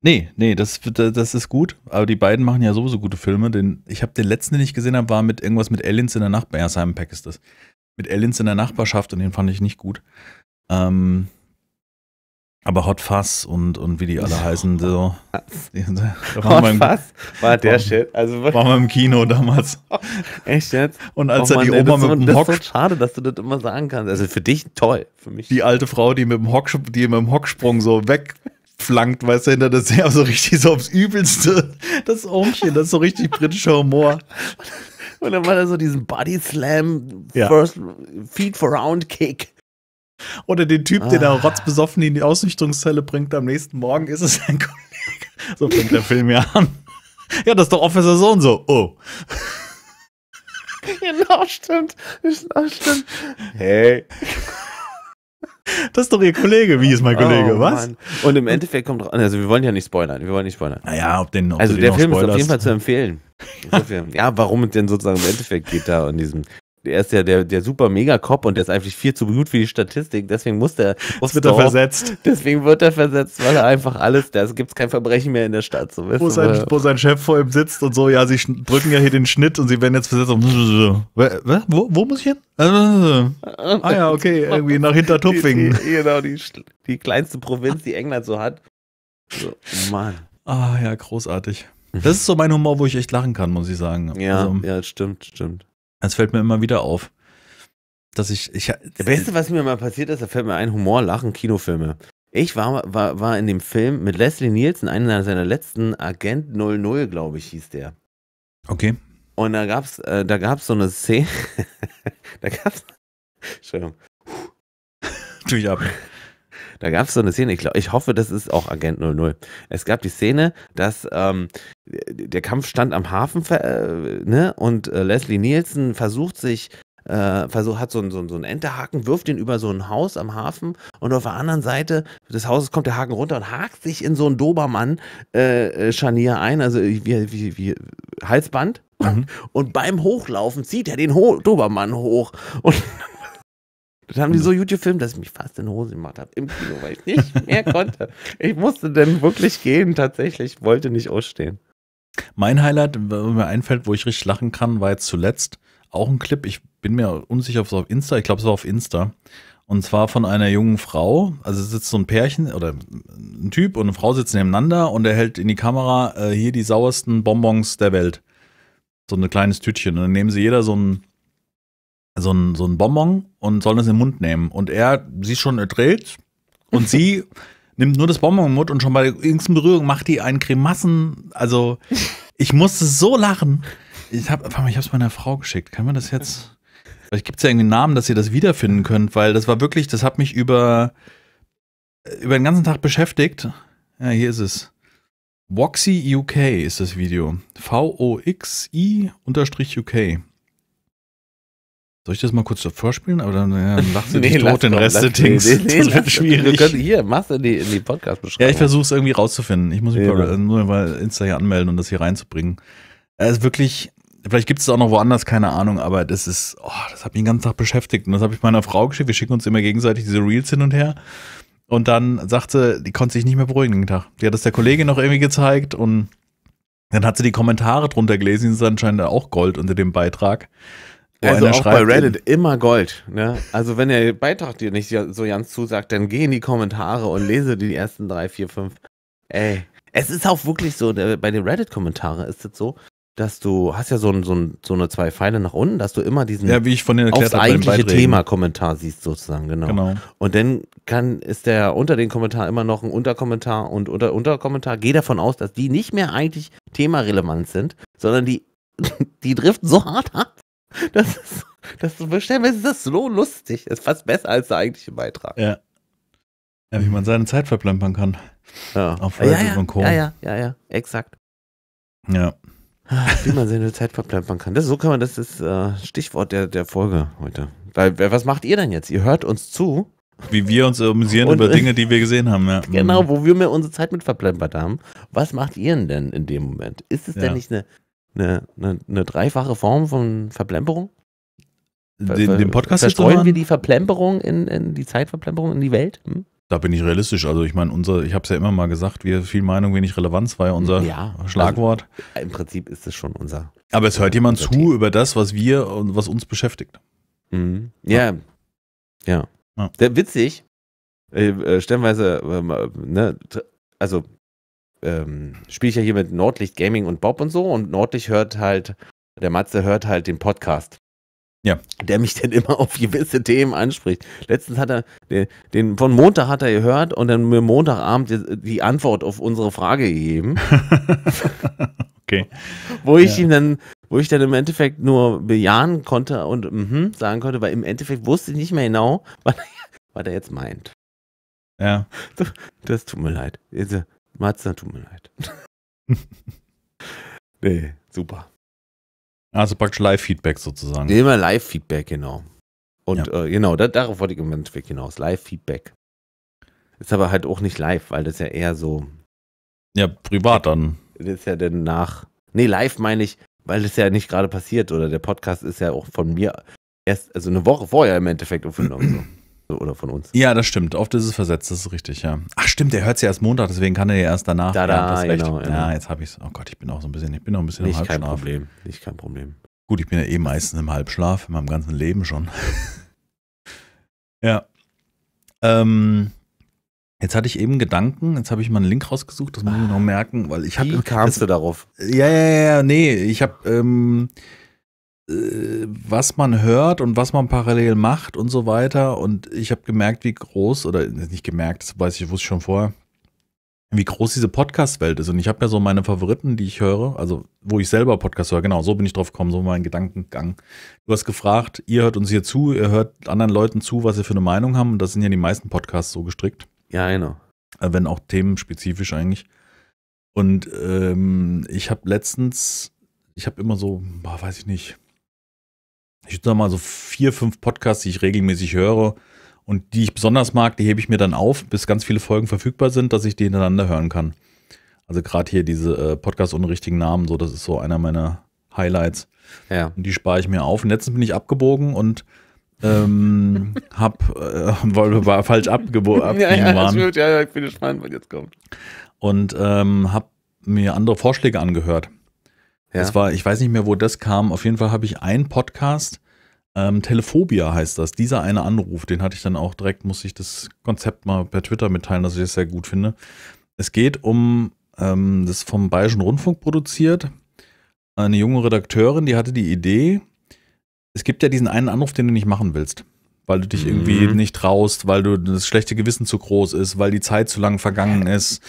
Nee, nee, das, das ist gut. Aber die beiden machen ja sowieso gute Filme. Den, ich habe den letzten, den ich gesehen habe, war mit irgendwas mit Aliens in der Nachbarschaft. Ja, Simon Peck ist das. Mit Aliens in der Nachbarschaft und den fand ich nicht gut. Ähm, aber Hot Fuzz und, und wie die alle heißen, so. Wir im, was? War der Warum? Shit? Also waren wir im Kino damals. echt jetzt? Und als Oh da die Mann, ey, Oma das ist so, mit dem das Hock, ist so schade, dass du das immer sagen kannst. Also für dich toll, für mich. die alte Frau, die mit dem Hock, die mit dem Hocksprung so wegflankt, weißt du, hinter das Her, so richtig so aufs Übelste. Das Ohmchen, das ist so richtig britischer Humor. Und dann war da so diesen Body Slam, Ja. First Feet for Round Kick. Oder den Typ, den er Ah. rotzbesoffen in die Ausnüchterungszelle bringt, am nächsten Morgen ist es ein Kollege. So fängt der Film ja an. Ja, das ist doch Officer so und so. Oh. Genau, stimmt. Genau, stimmt. Hey. Das ist doch ihr Kollege. Wie ist mein Kollege? Oh, Was? Mann. Und im Endeffekt kommt, also wir wollen ja nicht spoilern, wir wollen nicht spoilern. Naja, ob den, ob Also der Film ist auf spoilerst. jeden Fall zu empfehlen. Ja, warum es denn sozusagen im Endeffekt geht da in diesem, der ist ja der, der super Mega-Cop und der ist eigentlich viel zu gut für die Statistik. Deswegen muss der. Muss wird er versetzt. Deswegen wird er versetzt, weil er einfach alles, da gibt es kein Verbrechen mehr in der Stadt. So, wo, sein, wo sein Chef vor ihm sitzt und so, ja, sie drücken ja hier den Schnitt und sie werden jetzt versetzt. Wo, wo muss ich hin? Ah ja, okay, irgendwie nach Hintertupfingen. Genau, die, die kleinste Provinz, die England so hat. So, Mann. Ah ja, großartig. Das ist so mein Humor, wo ich echt lachen kann, muss ich sagen. Ja, also, ja, stimmt, stimmt. Es fällt mir immer wieder auf, dass ich, ich. Der Beste, was mir mal passiert ist, da fällt mir ein Humor, Lachen, Kinofilme. Ich war, war, war in dem Film mit Leslie Nielsen, einer seiner letzten Agent 00, glaube ich, hieß der. Okay. Und da gab's, äh, da gab's so eine Szene. da gab's. Entschuldigung. Tue ich ab. Da gab es so eine Szene, ich, glaub, ich hoffe, das ist auch Agent 00. Es gab die Szene, dass ähm, der Kampf stand am Hafen äh, ne? und äh, Leslie Nielsen versucht sich äh, versucht, hat so einen, so, einen, so einen Enterhaken, wirft ihn über so ein Haus am Hafen und auf der anderen Seite des Hauses kommt der Haken runter und hakt sich in so ein Dobermann-Scharnier äh, ein, also wie, wie, wie Halsband. Mhm. Und beim Hochlaufen zieht er den Ho Dobermann hoch und das haben die so YouTube gefilmt, dass ich mich fast in Hose gemacht habe im Kino, weil ich nicht mehr konnte. Ich musste dann wirklich gehen, tatsächlich, wollte nicht ausstehen. Mein Highlight, was mir einfällt, wo ich richtig lachen kann, war jetzt zuletzt auch ein Clip. Ich bin mir unsicher, ob es auf Insta, ich glaube, es war auf Insta. Und zwar von einer jungen Frau. Also sitzt so ein Pärchen oder ein Typ und eine Frau sitzen nebeneinander und er hält in die Kamera äh, hier die sauersten Bonbons der Welt. So ein kleines Tütchen. Und dann nehmen sie jeder so ein so ein, so ein Bonbon und sollen es in den Mund nehmen. Und er, sie schon erdreht und sie nimmt nur das Bonbon im Mund und schon bei der geringsten Berührung macht die einen Cremassen. Also, ich musste so lachen. Ich habe ich es meiner Frau geschickt. Kann man das jetzt? Vielleicht gibt es ja irgendwie einen Namen, dass ihr das wiederfinden könnt, weil das war wirklich, das hat mich über, über den ganzen Tag beschäftigt. Ja, hier ist es. Voxy UK ist das Video. V-O-X-I unterstrich UK. Soll ich das mal kurz vorspielen? Aber dann ja, lacht sie nee, tot den Rest des Dings. Nee, nee, das wird schwierig. Können, hier, machst du in die, in die Podcast-Beschreibung. Ja, ich versuche es irgendwie rauszufinden. Ich muss mich ja. nur mal Insta hier anmelden und das hier reinzubringen. Es ist wirklich, vielleicht gibt es auch noch woanders, keine Ahnung, aber das ist, oh, das hat mich den ganzen Tag beschäftigt. Und das habe ich meiner Frau geschickt. Wir schicken uns immer gegenseitig diese Reels hin und her. Und dann sagte, die konnte sich nicht mehr beruhigen den Tag. Die hat das der Kollegin noch irgendwie gezeigt und dann hat sie die Kommentare drunter gelesen. Die sind anscheinend auch Gold unter dem Beitrag. Also auch bei Reddit immer Gold. Ne? Also wenn der Beitrag dir nicht so ganz zusagt, dann geh in die Kommentare und lese die ersten drei, vier, fünf. Ey, es ist auch wirklich so, bei den Reddit-Kommentaren ist es so, dass du hast ja so, ein, so, ein, so eine zwei Pfeile nach unten, dass du immer diesen ja, wie ich von aufs eigentliche Thema-Kommentar siehst sozusagen, genau. genau. Und dann kann ist der unter den Kommentar immer noch ein Unterkommentar und unter Unterkommentar. Geh davon aus, dass die nicht mehr eigentlich themarelevant sind, sondern die die driften so hart ab, das ist, das ist, stellenweise ist das so lustig. Das ist fast besser als der eigentliche Beitrag. Ja. Ja, wie man seine Zeit verplempern kann. Ja. Auf ja, ja, und Co. Ja, ja, ja, ja, exakt. Ja. Wie man seine Zeit verplempern kann. Das, so kann man, das ist äh, Stichwort der, der Folge heute. Weil, was macht ihr denn jetzt? Ihr hört uns zu. Wie wir uns amüsieren und, über Dinge, die wir gesehen haben, ja. Genau, wo wir mir unsere Zeit mit verplempert haben. Was macht ihr denn in dem Moment? Ist es ja. denn nicht eine eine, eine, eine dreifache Form von Verplemperung? Den, den Podcast Verstreuen wir die Verplemperung in, in die Zeitverplemperung in die Welt? Hm? Da bin ich realistisch. Also ich meine, unser, ich habe es ja immer mal gesagt, wir viel Meinung, wenig Relevanz war ja unser ja, Schlagwort. Also Im Prinzip ist es schon unser. Aber es hört jemand zu Thema. über das, was wir und was uns beschäftigt. Mhm. Ja. ja. Ja. Sehr witzig. Äh, äh, stellenweise, äh, ne, also ähm, spiele ich ja hier mit Nordlicht Gaming und Bob und so und Nordlicht hört halt, der Matze hört halt den Podcast. Ja. Der mich dann immer auf gewisse Themen anspricht. Letztens hat er, den, den von Montag hat er gehört und dann mir Montagabend die, die Antwort auf unsere Frage gegeben. okay. Wo ich ja. ihm dann, wo ich dann im Endeffekt nur bejahen konnte und mhm sagen konnte, weil im Endeffekt wusste ich nicht mehr genau, was, was er jetzt meint. Ja. Das tut mir leid. Matze, tut mir leid. nee, super. Also praktisch Live-Feedback sozusagen. Immer Live-Feedback, genau. Und ja. äh, genau, da, darauf wollte ich im Endeffekt hinaus. Live-Feedback. Ist aber halt auch nicht live, weil das ja eher so. Ja, privat dann. Das ist ja dann nach. Nee, live meine ich, weil das ja nicht gerade passiert oder der Podcast ist ja auch von mir erst, also eine Woche vorher im Endeffekt aufgenommen. So. Oder von uns. Ja, das stimmt. Oft ist es versetzt, das ist richtig, ja. Ach, stimmt, der hört ja erst Montag, deswegen kann er ja erst danach. Da, da, ja, genau, genau. ja, jetzt habe ich es. Oh Gott, ich bin auch so ein bisschen, ich bin noch ein bisschen Nicht im kein Halbschlaf. Problem. Nicht kein Problem. Gut, ich bin ja eh meistens im Halbschlaf, in meinem ganzen Leben schon. ja. Ähm, jetzt hatte ich eben Gedanken, jetzt habe ich mal einen Link rausgesucht, das muss ich noch merken, weil ich Wie habe. kamst du darauf? Ja, ja, ja, nee, ich habe, ähm, äh, was man hört und was man parallel macht und so weiter. Und ich habe gemerkt, wie groß, oder nicht gemerkt, das weiß ich, wusste ich schon vorher, wie groß diese Podcast-Welt ist. Und ich habe ja so meine Favoriten, die ich höre, also wo ich selber Podcast höre, genau, so bin ich drauf gekommen, so mein Gedankengang. Du hast gefragt, ihr hört uns hier zu, ihr hört anderen Leuten zu, was sie für eine Meinung haben. Und das sind ja die meisten Podcasts so gestrickt Ja, genau. äh, wenn auch themenspezifisch eigentlich. Und ähm, ich habe letztens, ich habe immer so, boah, weiß ich nicht, ich würde sagen mal so vier, fünf Podcasts, die ich regelmäßig höre und die ich besonders mag, die hebe ich mir dann auf, bis ganz viele Folgen verfügbar sind, dass ich die hintereinander hören kann. Also gerade hier diese äh, Podcasts ohne richtigen Namen, so das ist so einer meiner Highlights. Ja. Und die spare ich mir auf. Und letztens bin ich abgebogen und ähm, hab, äh, weil wir war falsch abgebo abgebogen waren stimmt, ja, ja, ich bin gespannt, was jetzt kommt. und ähm, habe mir andere Vorschläge angehört. Ja. Das war, ich weiß nicht mehr, wo das kam. Auf jeden Fall habe ich einen Podcast, ähm, Telephobia heißt das. Dieser eine Anruf, den hatte ich dann auch direkt, muss ich das Konzept mal per Twitter mitteilen, dass ich das sehr gut finde. Es geht um, ähm, das ist vom Bayerischen Rundfunk produziert. Eine junge Redakteurin, die hatte die Idee, es gibt ja diesen einen Anruf, den du nicht machen willst. Weil du dich irgendwie Mhm. nicht traust, weil du das schlechte Gewissen zu groß ist, weil die Zeit zu lang vergangen ist,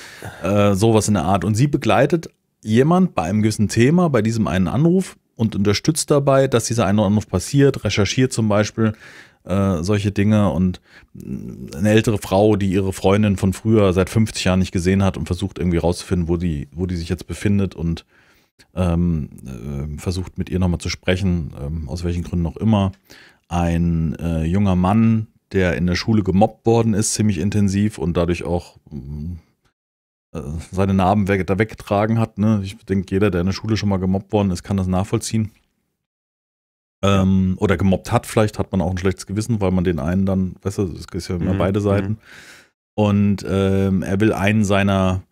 äh, sowas in der Art. Und sie begleitet jemand bei einem gewissen Thema, bei diesem einen Anruf und unterstützt dabei, dass dieser eine Anruf passiert, recherchiert zum Beispiel äh, solche Dinge und eine ältere Frau, die ihre Freundin von früher seit 50 Jahren nicht gesehen hat und versucht irgendwie rauszufinden, wo die, wo die sich jetzt befindet und ähm, äh, versucht mit ihr nochmal zu sprechen, ähm, aus welchen Gründen auch immer. Ein äh, junger Mann, der in der Schule gemobbt worden ist, ziemlich intensiv und dadurch auch äh, seine Narben weg, da weggetragen hat. Ne? Ich denke, jeder, der in der Schule schon mal gemobbt worden ist, kann das nachvollziehen. Ähm, oder gemobbt hat, vielleicht hat man auch ein schlechtes Gewissen, weil man den einen dann, weißt du, es ist ja immer Mhm, beide Seiten. Und ähm, er will einen seiner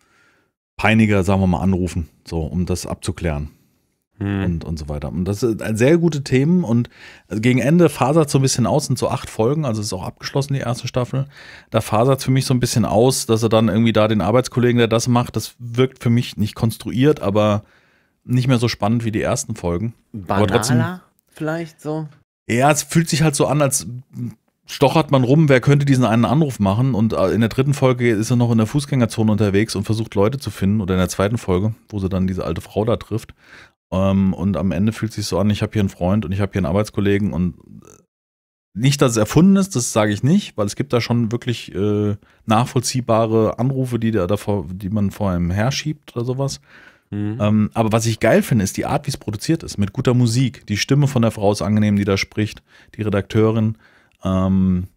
Peiniger, sagen wir mal, anrufen, so, um das abzuklären Hm. und, und so weiter. Und das sind sehr gute Themen und gegen Ende fasert so ein bisschen aus, sind so acht Folgen, also es ist auch abgeschlossen, die erste Staffel. Da fasert es für mich so ein bisschen aus, dass er dann irgendwie da den Arbeitskollegen, der das macht, das wirkt für mich nicht konstruiert, aber nicht mehr so spannend wie die ersten Folgen. aber trotzdem- Banaler vielleicht so? Ja, es fühlt sich halt so an, als stochert man rum, wer könnte diesen einen Anruf machen und äh, in der dritten Folge ist er noch in der Fußgängerzone unterwegs und versucht Leute zu finden oder in der zweiten Folge, wo sie dann diese alte Frau da trifft. Ähm, und am Ende fühlt sich so an, ich habe hier einen Freund und ich habe hier einen Arbeitskollegen und äh, nicht, dass es erfunden ist, das sage ich nicht, weil es gibt da schon wirklich äh, nachvollziehbare Anrufe, die, da davor, die man vor einem herschiebt oder sowas. Hm. Ähm, aber was ich geil finde, ist die Art, wie es produziert ist, mit guter Musik. Die Stimme von der Frau ist angenehm, die da spricht, die Redakteurin. Ähm,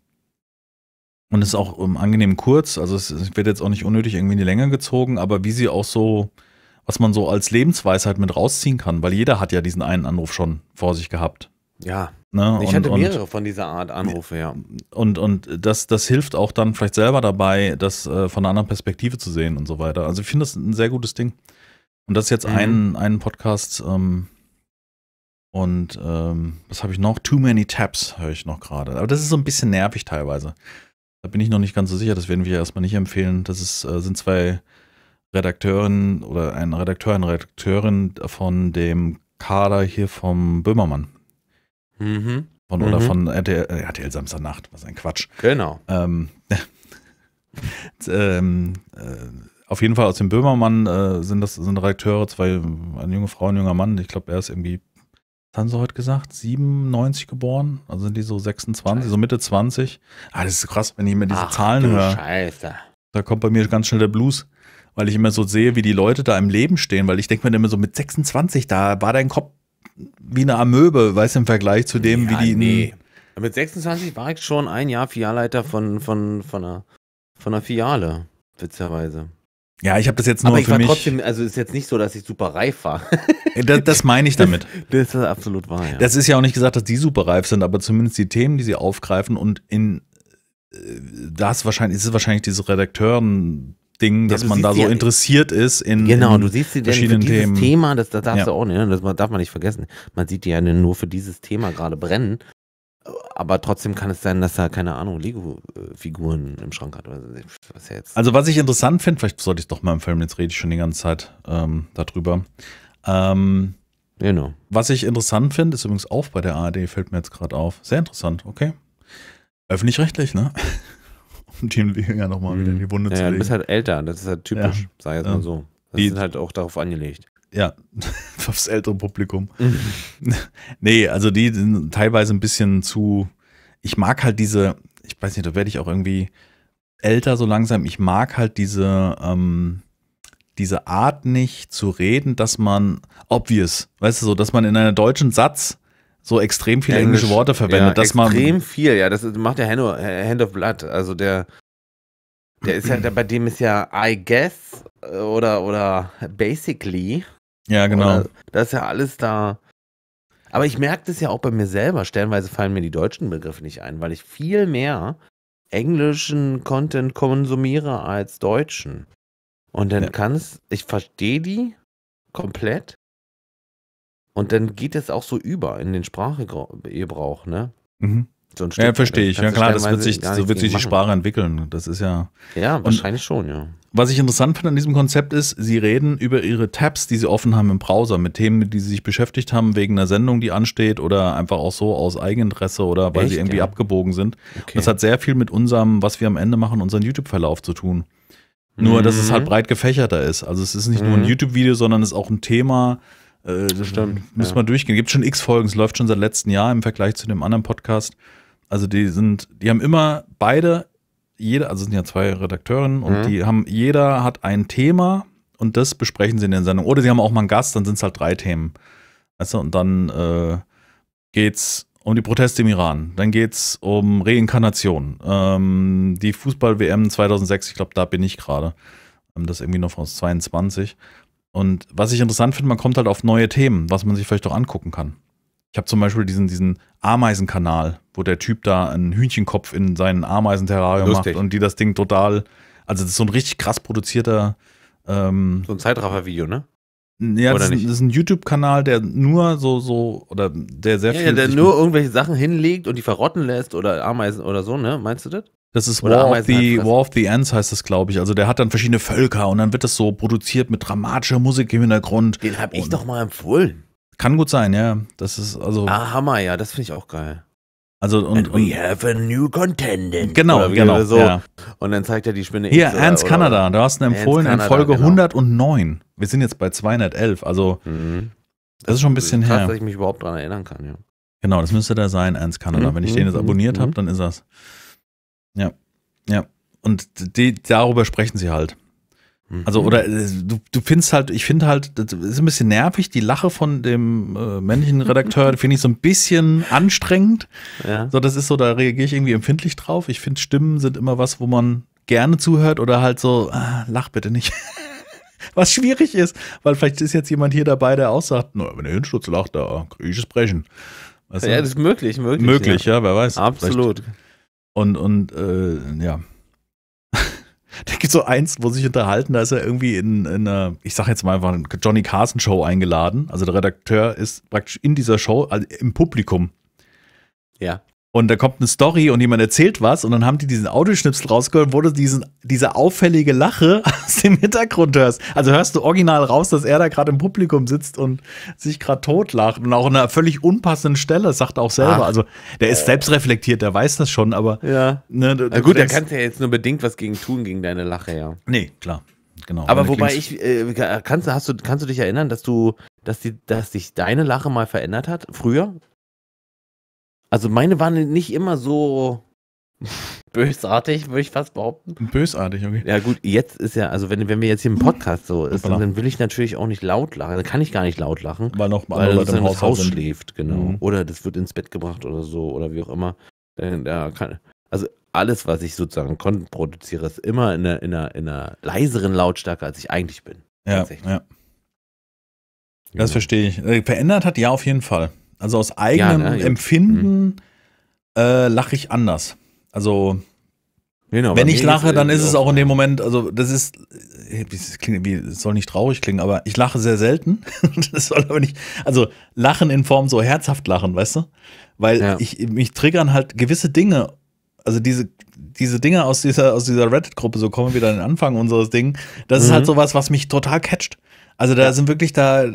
und es ist auch ähm, angenehm kurz, also es, es wird jetzt auch nicht unnötig irgendwie in die Länge gezogen, aber wie sie auch so, was man so als Lebensweisheit mit rausziehen kann, weil jeder hat ja diesen einen Anruf schon vor sich gehabt. Ja, Ne? ich und, hatte und- mehrere von dieser Art Anrufe, ja. und, und das, das hilft auch dann vielleicht selber dabei, das äh, von einer anderen Perspektive zu sehen und so weiter. Also ich finde das ein sehr gutes Ding. Und das ist jetzt Mhm. ein, ein Podcast ähm, und ähm, was habe ich noch? Too Many Tabs höre ich noch gerade. Aber das ist so ein bisschen nervig teilweise. Da bin ich noch nicht ganz so sicher, das werden wir erstmal nicht empfehlen. Das ist, äh, sind zwei Redakteurinnen oder ein Redakteur, eine Redakteurin von dem Kader hier vom Böhmermann. Mhm. Von, Oder Mhm. von RTL, äh, RTL Samstagnacht, was ein Quatsch. Genau. Ähm, ähm, äh, auf jeden Fall aus dem Böhmermann äh, sind das sind Redakteure, zwei, eine junge Frau, ein junger Mann. Ich glaube, er ist irgendwie, was haben sie heute gesagt, 97 geboren. Also sind die so 26, so Mitte 20. Ah, das ist krass, wenn ich mir diese Ach, Zahlen höre. Scheiße. Da kommt bei mir ganz schnell der Blues, weil ich immer so sehe, wie die Leute da im Leben stehen. Weil ich denke mir immer so, mit 26, da war dein Kopf wie eine Amöbe, weißt du, im Vergleich zu dem, ja, wie die. Nee. Mit 26 war ich schon ein Jahr Filialleiter von, von, von, einer, von einer Filiale, witzigerweise. Ja, ich habe das jetzt nur Aber ich für war mich. trotzdem, also ist jetzt nicht so, dass ich super reif war. das, das meine ich damit. das ist absolut wahr, ja. Das ist ja auch nicht gesagt, dass die super reif sind, aber zumindest die Themen, die sie aufgreifen und in äh, das wahrscheinlich ist es wahrscheinlich dieses Redakteuren-Ding, dass du man da so ja- interessiert ist in Genau, in du siehst sie denn für dieses Themen. Thema, das, das darfst Ja. du auch nicht, ne? das darf man nicht vergessen. Man sieht die ja nur für dieses Thema gerade brennen, aber trotzdem kann es sein, dass er, keine Ahnung, Lego-Figuren im Schrank hat. Was jetzt? Also was ich interessant finde, vielleicht sollte ich doch mal empfehlen, jetzt rede ich schon die ganze Zeit ähm, darüber. Ähm, genau. was ich interessant finde, ist übrigens auch bei der ARD, fällt mir jetzt gerade auf. Sehr interessant, okay. Öffentlich-rechtlich, ne? Die ja nochmal wieder in die Wunde Mhm. ja, zu ja, du legen. bist halt älter, das ist halt typisch, Ja. sag ich jetzt Ja. mal so. Das Die- ist halt auch darauf angelegt. ja, aufs ältere Publikum. Nee, also die sind teilweise ein bisschen zu. Ich mag halt diese, ich weiß nicht, da werde ich auch irgendwie älter so langsam. Ich mag halt diese, ähm, diese Art nicht zu reden, dass man obvious, weißt du so, dass man in einem deutschen Satz so extrem viele Englisch, englische Worte verwendet, ja, dass man extrem viel, ja, das macht der Hand, Hand of Blood, also der der ist ja, der, bei dem ist ja I guess oder oder basically ja genau. Oder, das ist ja alles da. Aber ich merke das ja auch bei mir selber. Stellenweise fallen mir die deutschen Begriffe nicht ein, weil ich viel mehr englischen Content konsumiere als deutschen. Und dann Ja. kann es, ich verstehe die komplett. Und dann geht es auch so über in den Sprachgebrauch, ne? Mhm. So ein Ja, Stück verstehe weit. ich. Ja klar, das wird sich, so wird sich die. Sprache entwickeln. Das ist ja. Ja, wahrscheinlich schon, ja. Was ich interessant finde an diesem Konzept ist, sie reden über ihre Tabs, die sie offen haben im Browser, mit Themen, mit die sie sich beschäftigt haben, wegen einer Sendung, die ansteht oder einfach auch so aus Eigeninteresse oder weil sie Echt, irgendwie ja? abgebogen sind. Okay. Das hat sehr viel mit unserem, was wir am Ende machen, unseren YouTube-Verlauf zu tun. Nur, dass es Mhm. halt breit gefächerter ist. Also es ist nicht nur ein Mhm. YouTube-Video, sondern es ist auch ein Thema. Äh, das Stimmt, Müssen ja. wir durchgehen. Gibt schon x Folgen. Es läuft schon seit letztem Jahr im Vergleich zu dem anderen Podcast. Also die sind, die haben immer beide, jeder, also es sind ja zwei Redakteurinnen und Mhm. die haben, jeder hat ein Thema und das besprechen sie in der Sendung. Oder sie haben auch mal einen Gast, dann sind es halt drei Themen. Weißt du, und dann äh, geht's um die Proteste im Iran, dann geht's um Reinkarnation, ähm, die Fußball-WM 2006, ich glaube, da bin ich gerade. Ähm, Das ist irgendwie noch aus 22. Und was ich interessant finde, man kommt halt auf neue Themen, was man sich vielleicht auch angucken kann. Ich habe zum Beispiel diesen, diesen Ameisenkanal, wo der Typ da einen Hühnchenkopf in seinen Ameisenterrarium macht und die das Ding total, also das ist so ein richtig krass produzierter, ähm, So ein Zeitraffer-Video, ne? ja, das, ist, ein- nicht? das ist ein YouTube-Kanal, der nur so, so, oder der sehr Ja, viel. ja, der nur irgendwelche Sachen hinlegt und die verrotten lässt oder Ameisen oder so, ne? Meinst du das? Das ist War of, halt the. War of the Ants heißt das, glaube ich. Also der hat dann verschiedene Völker und dann wird das so produziert mit dramatischer Musik im Hintergrund. Den habe ich doch mal empfohlen. Kann gut sein, ja. Das ist also, Ah, Hammer, ja, das finde ich auch geil. also und, und have a new contendant. genau, genau. so. Ja. Und dann zeigt er die Spinne Hier, X oder- Kanada, du hast ihn empfohlen in Kanada, Folge genau. 109. Wir sind jetzt bei 211, also Mhm. das ist schon ein bisschen krass, her. dass ich mich überhaupt daran erinnern kann, ja. Genau, das müsste da sein, Ants Kanada. Mhm, Wenn ich den jetzt mhm, abonniert mhm. habe, dann ist das. Ja, ja. Und die, darüber sprechen sie halt. Also, oder äh, du, du findest halt, ich finde halt, das ist ein bisschen nervig, die Lache von dem äh, männlichen Redakteur, finde ich so ein bisschen anstrengend. Ja. So, das ist so, da reagiere ich irgendwie empfindlich drauf. Ich finde, Stimmen sind immer was, wo man gerne zuhört oder halt so, ah, lach bitte nicht. was schwierig ist, weil vielleicht ist jetzt jemand hier dabei, der auch sagt, na, wenn der Hinschutz lacht, da kriege ich es brechen. Weißt du? ja, das ist möglich, möglich. möglich, ja. wer weiß. Ja. Absolut. Vielleicht. Und, und äh, ja. Da gibt so eins, wo sich unterhalten, da ist er irgendwie in, in einer, ich sag jetzt mal einfach, Johnny Carson Show eingeladen. Also der Redakteur ist praktisch in dieser Show, also im Publikum. Ja. Und da kommt eine Story und jemand erzählt was und dann haben die diesen Audioschnipsel rausgeholt, wo du diesen, diese auffällige Lache aus dem Hintergrund hörst. Also hörst du original raus, dass er da gerade im Publikum sitzt und sich gerade totlacht und auch an einer völlig unpassenden Stelle, sagt er auch selber. Ach. Also der ist selbstreflektiert, der weiß das schon, aber Ja. ne, du, Na gut, da kannst du ja jetzt nur bedingt was gegen tun, gegen deine Lache, ja. Nee, klar. Genau. Aber wobei ich, äh, kannst, du- hast du, kannst du dich erinnern, dass du, dass die, dass sich deine Lache mal verändert hat, früher? Also meine waren nicht immer so bösartig, würde ich fast behaupten. Bösartig, okay. Ja gut, jetzt ist ja, also wenn, wenn wir jetzt hier im Podcast so ist, Hoppala. dann will ich natürlich auch nicht laut lachen. Dann kann ich gar nicht laut lachen, Weil noch weil Leute im dann das Haus sind. schläft, genau. Mhm. Oder das wird ins Bett gebracht oder so oder wie auch immer. Dann, da kann, also alles, was ich sozusagen Content produziere, ist immer in einer, in einer, in einer leiseren Lautstärke, als ich eigentlich bin. Ja, ja. Das verstehe ich. Äh, Verändert hat ja auf jeden Fall. Also aus eigenem ne, gut. Empfinden äh, lache ich anders. Also Genau, wenn ich lache, dann irgendwie ist es auch in dem Moment, also das ist, äh, wie es klingt, wie, es soll nicht traurig klingen, aber ich lache sehr selten. das soll aber nicht, also lachen in Form so herzhaft lachen, weißt du? Weil Ja. ich, mich triggern halt gewisse Dinge, also diese, diese Dinge aus dieser, aus dieser Reddit-Gruppe, so kommen wir wieder an den Anfang unseres Ding, das ist Mhm. halt sowas, was mich total catcht. Also da sind wirklich da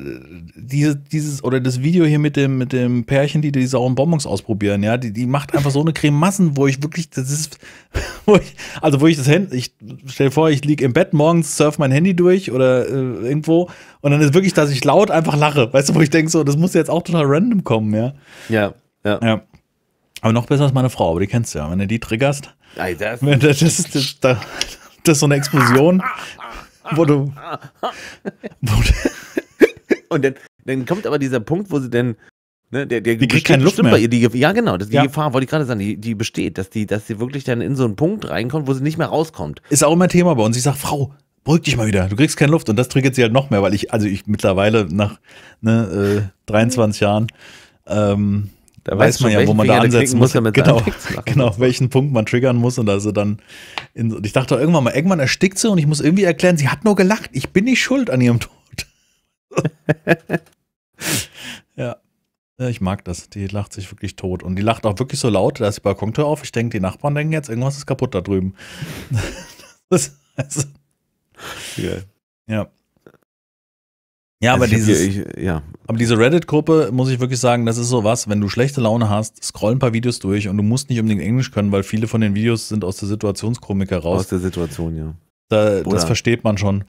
diese, dieses oder das Video hier mit dem mit dem Pärchen, die die sauren Bonbons ausprobieren, ja, die, die macht einfach so eine Cremassen, wo ich wirklich, das ist, wo ich, also wo ich das Handy, ich stell vor, ich lieg im Bett morgens, surf mein Handy durch oder äh, irgendwo und dann ist wirklich, dass ich laut einfach lache, weißt du, wo ich denke so, das muss jetzt auch total random kommen, ja. Ja, ja. Ja. Aber noch besser als meine Frau, aber die kennst du ja, wenn du die triggerst, das, wenn das, das, ist, das, da- das ist so eine Explosion, wo du, wo du Und dann, dann kommt aber dieser Punkt, wo sie dann, ne, der, der Die kriegt keine Luft mehr. bei ihr, die, ja, genau, das, die Ja. Gefahr, wollte ich gerade sagen, die, die besteht, dass die, dass sie wirklich dann in so einen Punkt reinkommt, wo sie nicht mehr rauskommt. ist auch immer Thema bei uns. Ich sag, Frau, beruhig dich mal wieder. Du kriegst keine Luft. Und das triggert sie halt noch mehr, weil ich, also ich mittlerweile nach ne, äh, 23 Jahren, ähm, Da weiß man ja, wo man da Finger du ansetzen muss. damit genau, genau, welchen Punkt man triggern muss. Und also dann, in, ich dachte irgendwann mal, irgendwann erstickt sie und ich muss irgendwie erklären, sie hat nur gelacht. Ich bin nicht schuld an ihrem Tod. ja. Ja, Ich mag das. Die lacht sich wirklich tot. Und die lacht auch wirklich so laut, da ist die Balkontür auf. Ich denke, die Nachbarn denken jetzt, irgendwas ist kaputt da drüben. das, also, Ja, ja. Aber, Also hab dieses, hier- ich, ja, aber diese Reddit-Gruppe, muss ich wirklich sagen, das ist so was, wenn du schlechte Laune hast, scroll ein paar Videos durch und du musst nicht unbedingt Englisch können, weil viele von den Videos sind aus der Situationskomik aus heraus. der Situation, ja. Da, das versteht man schon.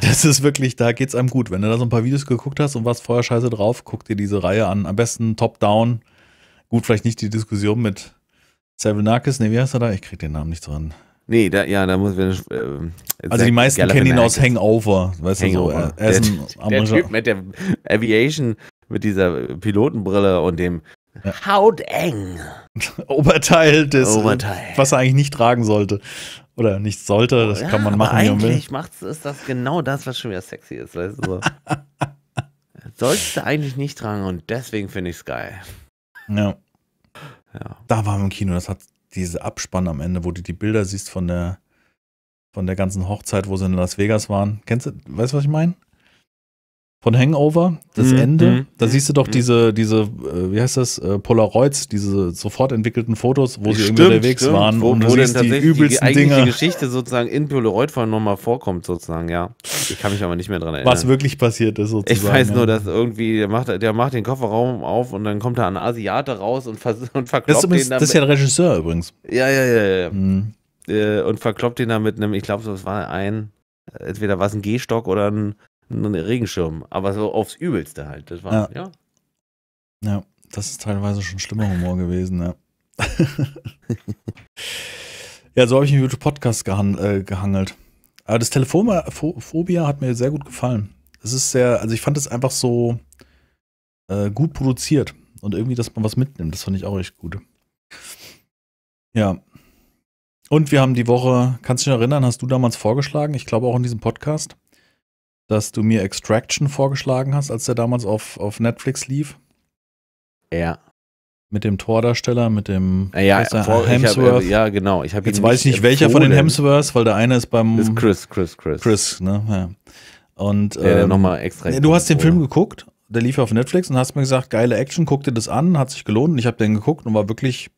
Das ist wirklich, da geht's einem gut. Wenn du da so ein paar Videos geguckt hast und warst vorher scheiße drauf, guck dir diese Reihe an. Am besten top-down. Gut, vielleicht nicht die Diskussion mit Sevenakis, ne, wie heißt er da? Ich krieg den Namen nicht dran. Nee, da, ja, da muss wir. Ähm, Also die meisten kennen ihn aus. Hangover. Weißt du, so, Hangover. er, ist ein der. Typ mit der Aviation, mit dieser Pilotenbrille und dem Ja. Hauteng Oberteil des, Oberteil. was er eigentlich nicht tragen sollte. Oder nicht sollte, das Ja, kann man machen, wie man will. Eigentlich macht's, ist das genau das, was schon wieder sexy ist, weißt du? So. Sollst du eigentlich nicht tragen und deswegen finde ich's geil. Ja. Ja. Da waren wir im Kino, das hat diese Abspann am Ende, wo du die Bilder siehst von der von der ganzen Hochzeit, wo sie in Las Vegas waren. Kennst du, weißt du, was ich meine? Von Hangover, das Mhm, Ende, mhm, da mhm, siehst du doch mhm. diese, diese, äh, wie heißt das, äh, Polaroids, diese sofort entwickelten Fotos, wo sie irgendwie Stimmt, unterwegs stimmt. waren wo, und du wo dann siehst die die übelsten eigentliche Dinge, Geschichte sozusagen in Polaroid-Form nochmal vorkommt, sozusagen, ja. Ich kann mich aber nicht mehr dran erinnern. was wirklich passiert ist sozusagen. Ich weiß ja. nur, dass irgendwie, der macht, der macht den Kofferraum auf und dann kommt da ein Asiate raus und, vers und das ist, verkloppt übrigens, den das ist ja der Regisseur übrigens. ja, ja, ja, ja. Mhm. Äh, und verkloppt den dann mit einem, ich glaube, es war ein, entweder war es ein Gehstock oder ein, ein Regenschirm, aber so aufs Übelste halt. Das war, Ja. ja. Ja, das ist teilweise schon schlimmer Humor gewesen, ja. ja, so habe ich mich mit Podcasts gehan äh, gehangelt. Aber das Telefonphobia hat mir sehr gut gefallen. Es ist sehr, also ich fand es einfach so äh, gut produziert und irgendwie, dass man was mitnimmt. Das fand ich auch echt gut. Ja. Und wir haben die Woche, kannst du dich erinnern, hast du damals vorgeschlagen, ich glaube auch in diesem Podcast, dass du mir Extraction vorgeschlagen hast, als der damals auf, auf Netflix lief. Ja. Mit dem Tordarsteller, mit dem Ja, er? vor, hab, Hemsworth. äh, ja, genau. Ich hab Jetzt weiß ich nicht, welcher von den empfohlen. Hemsworths, weil der eine ist beim ist Chris, Chris, Chris. Chris, ne? Ja. Und Der, der ähm, nochmal extra. du hast den empfohlen Film geguckt, der lief auf Netflix und hast mir gesagt, geile Action, guck dir das an, hat sich gelohnt. Und ich habe den geguckt und war wirklich,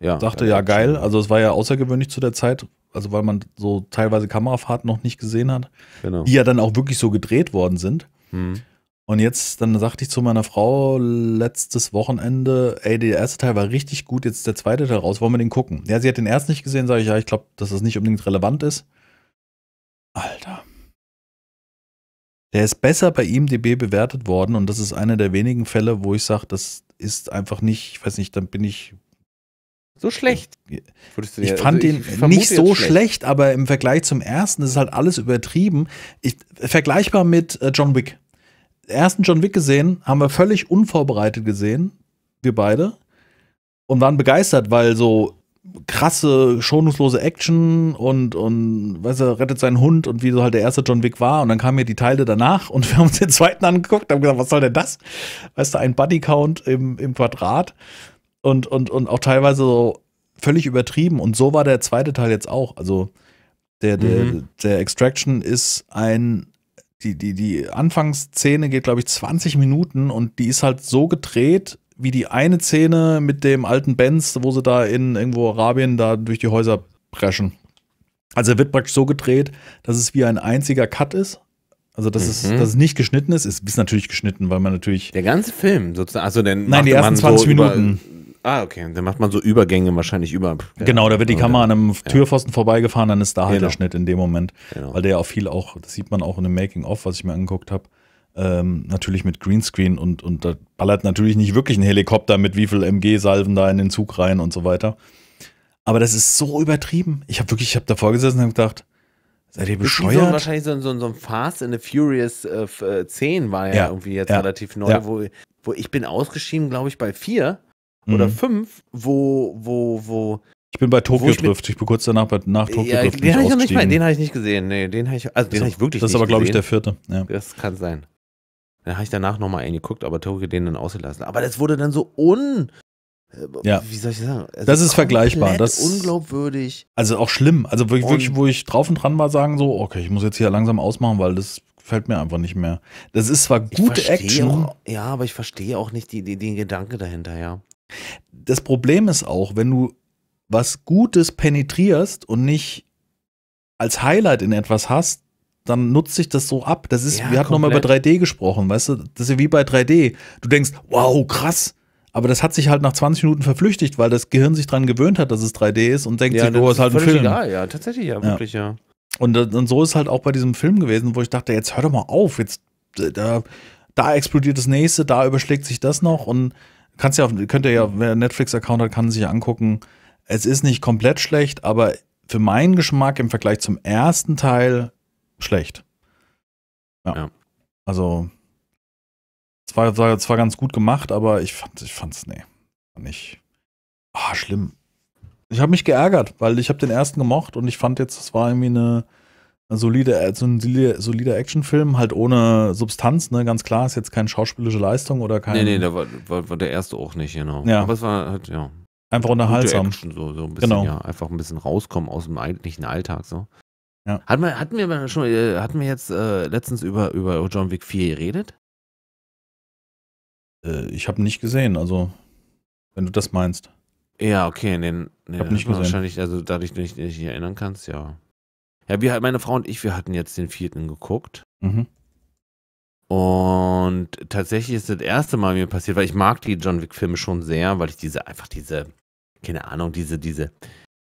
ja, dachte, ja, geil. Also es war ja außergewöhnlich zu der Zeit, also weil man so teilweise Kamerafahrten noch nicht gesehen hat, Genau. die ja dann auch wirklich so gedreht worden sind. Hm. Und jetzt, dann sagte ich zu meiner Frau letztes Wochenende, ey, der erste Teil war richtig gut, jetzt der zweite Teil raus, wollen wir den gucken? Ja, sie hat den ersten nicht gesehen, sage ich, ja, ich glaube, dass das nicht unbedingt relevant ist. Alter. Der ist besser bei IMDB bewertet worden und das ist einer der wenigen Fälle, wo ich sage, das ist einfach nicht, ich weiß nicht, dann bin ich, So schlecht. Würdest du ich dir- fand also den vermute nicht so schlecht. aber im Vergleich zum ersten ist halt alles übertrieben. Ich, vergleichbar mit äh, John Wick. Ersten John Wick gesehen, haben wir völlig unvorbereitet gesehen, wir beide, und waren begeistert, weil so krasse, schonungslose Action und, und weißt du, rettet seinen Hund und wie so halt der erste John Wick war. Und dann kamen mir die Teile danach und wir haben uns den zweiten angeguckt, haben gesagt, was soll denn das? Weißt du, ein Buddy-Count im, im Quadrat und, und, und auch teilweise so völlig übertrieben. Und so war der zweite Teil jetzt auch. Also der, der, Mhm. der Extraction ist ein, die, die, die Anfangsszene geht, glaube ich, 20 Minuten und die ist halt so gedreht, wie die eine Szene mit dem alten Benz, wo sie da in irgendwo Arabien da durch die Häuser preschen. Also er wird praktisch so gedreht, dass es wie ein einziger Cut ist. Also dass, es, Mhm. dass es nicht geschnitten ist. Es ist natürlich geschnitten, weil man natürlich. Der ganze Film sozusagen. Also dann Nein, die ersten man 20 über- Minuten. Ah, okay. Dann macht man so Übergänge wahrscheinlich über. Genau, da wird die Kamera an einem Türpfosten vorbeigefahren, dann ist da halt Genau. der Schnitt in dem Moment. Genau. Weil der ja auch viel auch, das sieht man auch in dem Making-of, was ich mir angeguckt habe, ähm, natürlich mit Greenscreen und, und da ballert natürlich nicht wirklich ein Helikopter mit wie viel MG-Salven da in den Zug rein und so weiter. Aber das ist so übertrieben. Ich habe wirklich, ich habe davor gesessen und gedacht, seid ihr wie So, bescheuert? wahrscheinlich so, ein- so, so ein Fast in the Furious äh, f- äh, 10 war ja, Ja, irgendwie jetzt ja, relativ neu, ja. wo, wo ich bin ausgeschieden, glaube ich, bei 4 oder Mhm. 5, wo, wo, wo. Ich bin bei Tokyo ich Drift. Ich bin kurz danach bei, nach Tokyo Ja, Drift den habe ich noch nicht den habe ich nicht gesehen. Nee, den habe ich, also den habe ich wirklich Das ist aber, glaube ich, der vierte. Ja. Das kann sein. Dann habe ich danach nochmal eingeguckt, aber Tokyo den dann ausgelassen. Aber das wurde dann so un. äh, Ja. Wie soll ich sagen? Also Das ist vergleichbar. Das- unglaubwürdig. Also auch schlimm. Also wirklich, wirklich, wo ich drauf und dran war, sagen so, okay, ich muss jetzt hier langsam ausmachen, weil das gefällt mir einfach nicht mehr. Das ist zwar gute Action. Auch, ja, aber ich verstehe auch nicht die, die, den Gedanke dahinter, ja. Das Problem ist auch, wenn du was Gutes penetrierst und nicht als Highlight in etwas hast, dann nutzt sich das so ab. Das ist, Ja, wir hatten nochmal über komplett. 3D gesprochen, weißt du, das ist ja wie bei 3D. Du denkst, wow, krass. Aber das hat sich halt nach 20 Minuten verflüchtigt, weil das Gehirn sich dran gewöhnt hat, dass es 3D ist und denkt ja, sich, oh, ist halt ein Film. Egal, ja, tatsächlich, ja, wirklich, ja. Und, und so ist halt auch bei diesem Film gewesen, wo ich dachte, jetzt hör doch mal auf, jetzt äh, da, da explodiert das nächste, da überschlägt sich das noch und kannst ja, könnt ihr ja, wer einen Netflix-Account hat, kann sich ja angucken. Es ist nicht komplett schlecht, aber für meinen Geschmack im Vergleich zum ersten Teil schlecht. Ja. Ja. Also, es war, war zwar ganz gut gemacht, aber ich fand, ich fand's, nee, nicht. Ah, schlimm. Ich habe mich geärgert, weil ich habe den ersten gemocht und ich fand jetzt, es war irgendwie eine solide, äh, so ein solider, solider Actionfilm, halt ohne Substanz, ne, ganz klar, ist jetzt keine schauspielerische Leistung oder kein, Nee, nee, da war, war, war der erste auch nicht, genau. Ja. Aber es war halt, ja. einfach unterhaltsam. Action, so, so ein bisschen, Genau. ja, einfach ein bisschen rauskommen aus dem eigentlichen Alltag, so. Ja. Hatten wir, hatten wir schon, äh, hatten wir jetzt äh, letztens über, über John Wick 4 geredet? Äh, ich habe nicht gesehen, also, wenn du das meinst. Ja, okay, den, nee, Hab nicht gesehen. wahrscheinlich, also dadurch, dass du dich nicht erinnern kannst, ja. Ja, wir, meine Frau und ich, wir hatten jetzt den vierten geguckt. Mhm. Und tatsächlich ist das erste Mal mir passiert, weil ich mag die John Wick-Filme schon sehr, weil ich diese, einfach diese, keine Ahnung, diese, diese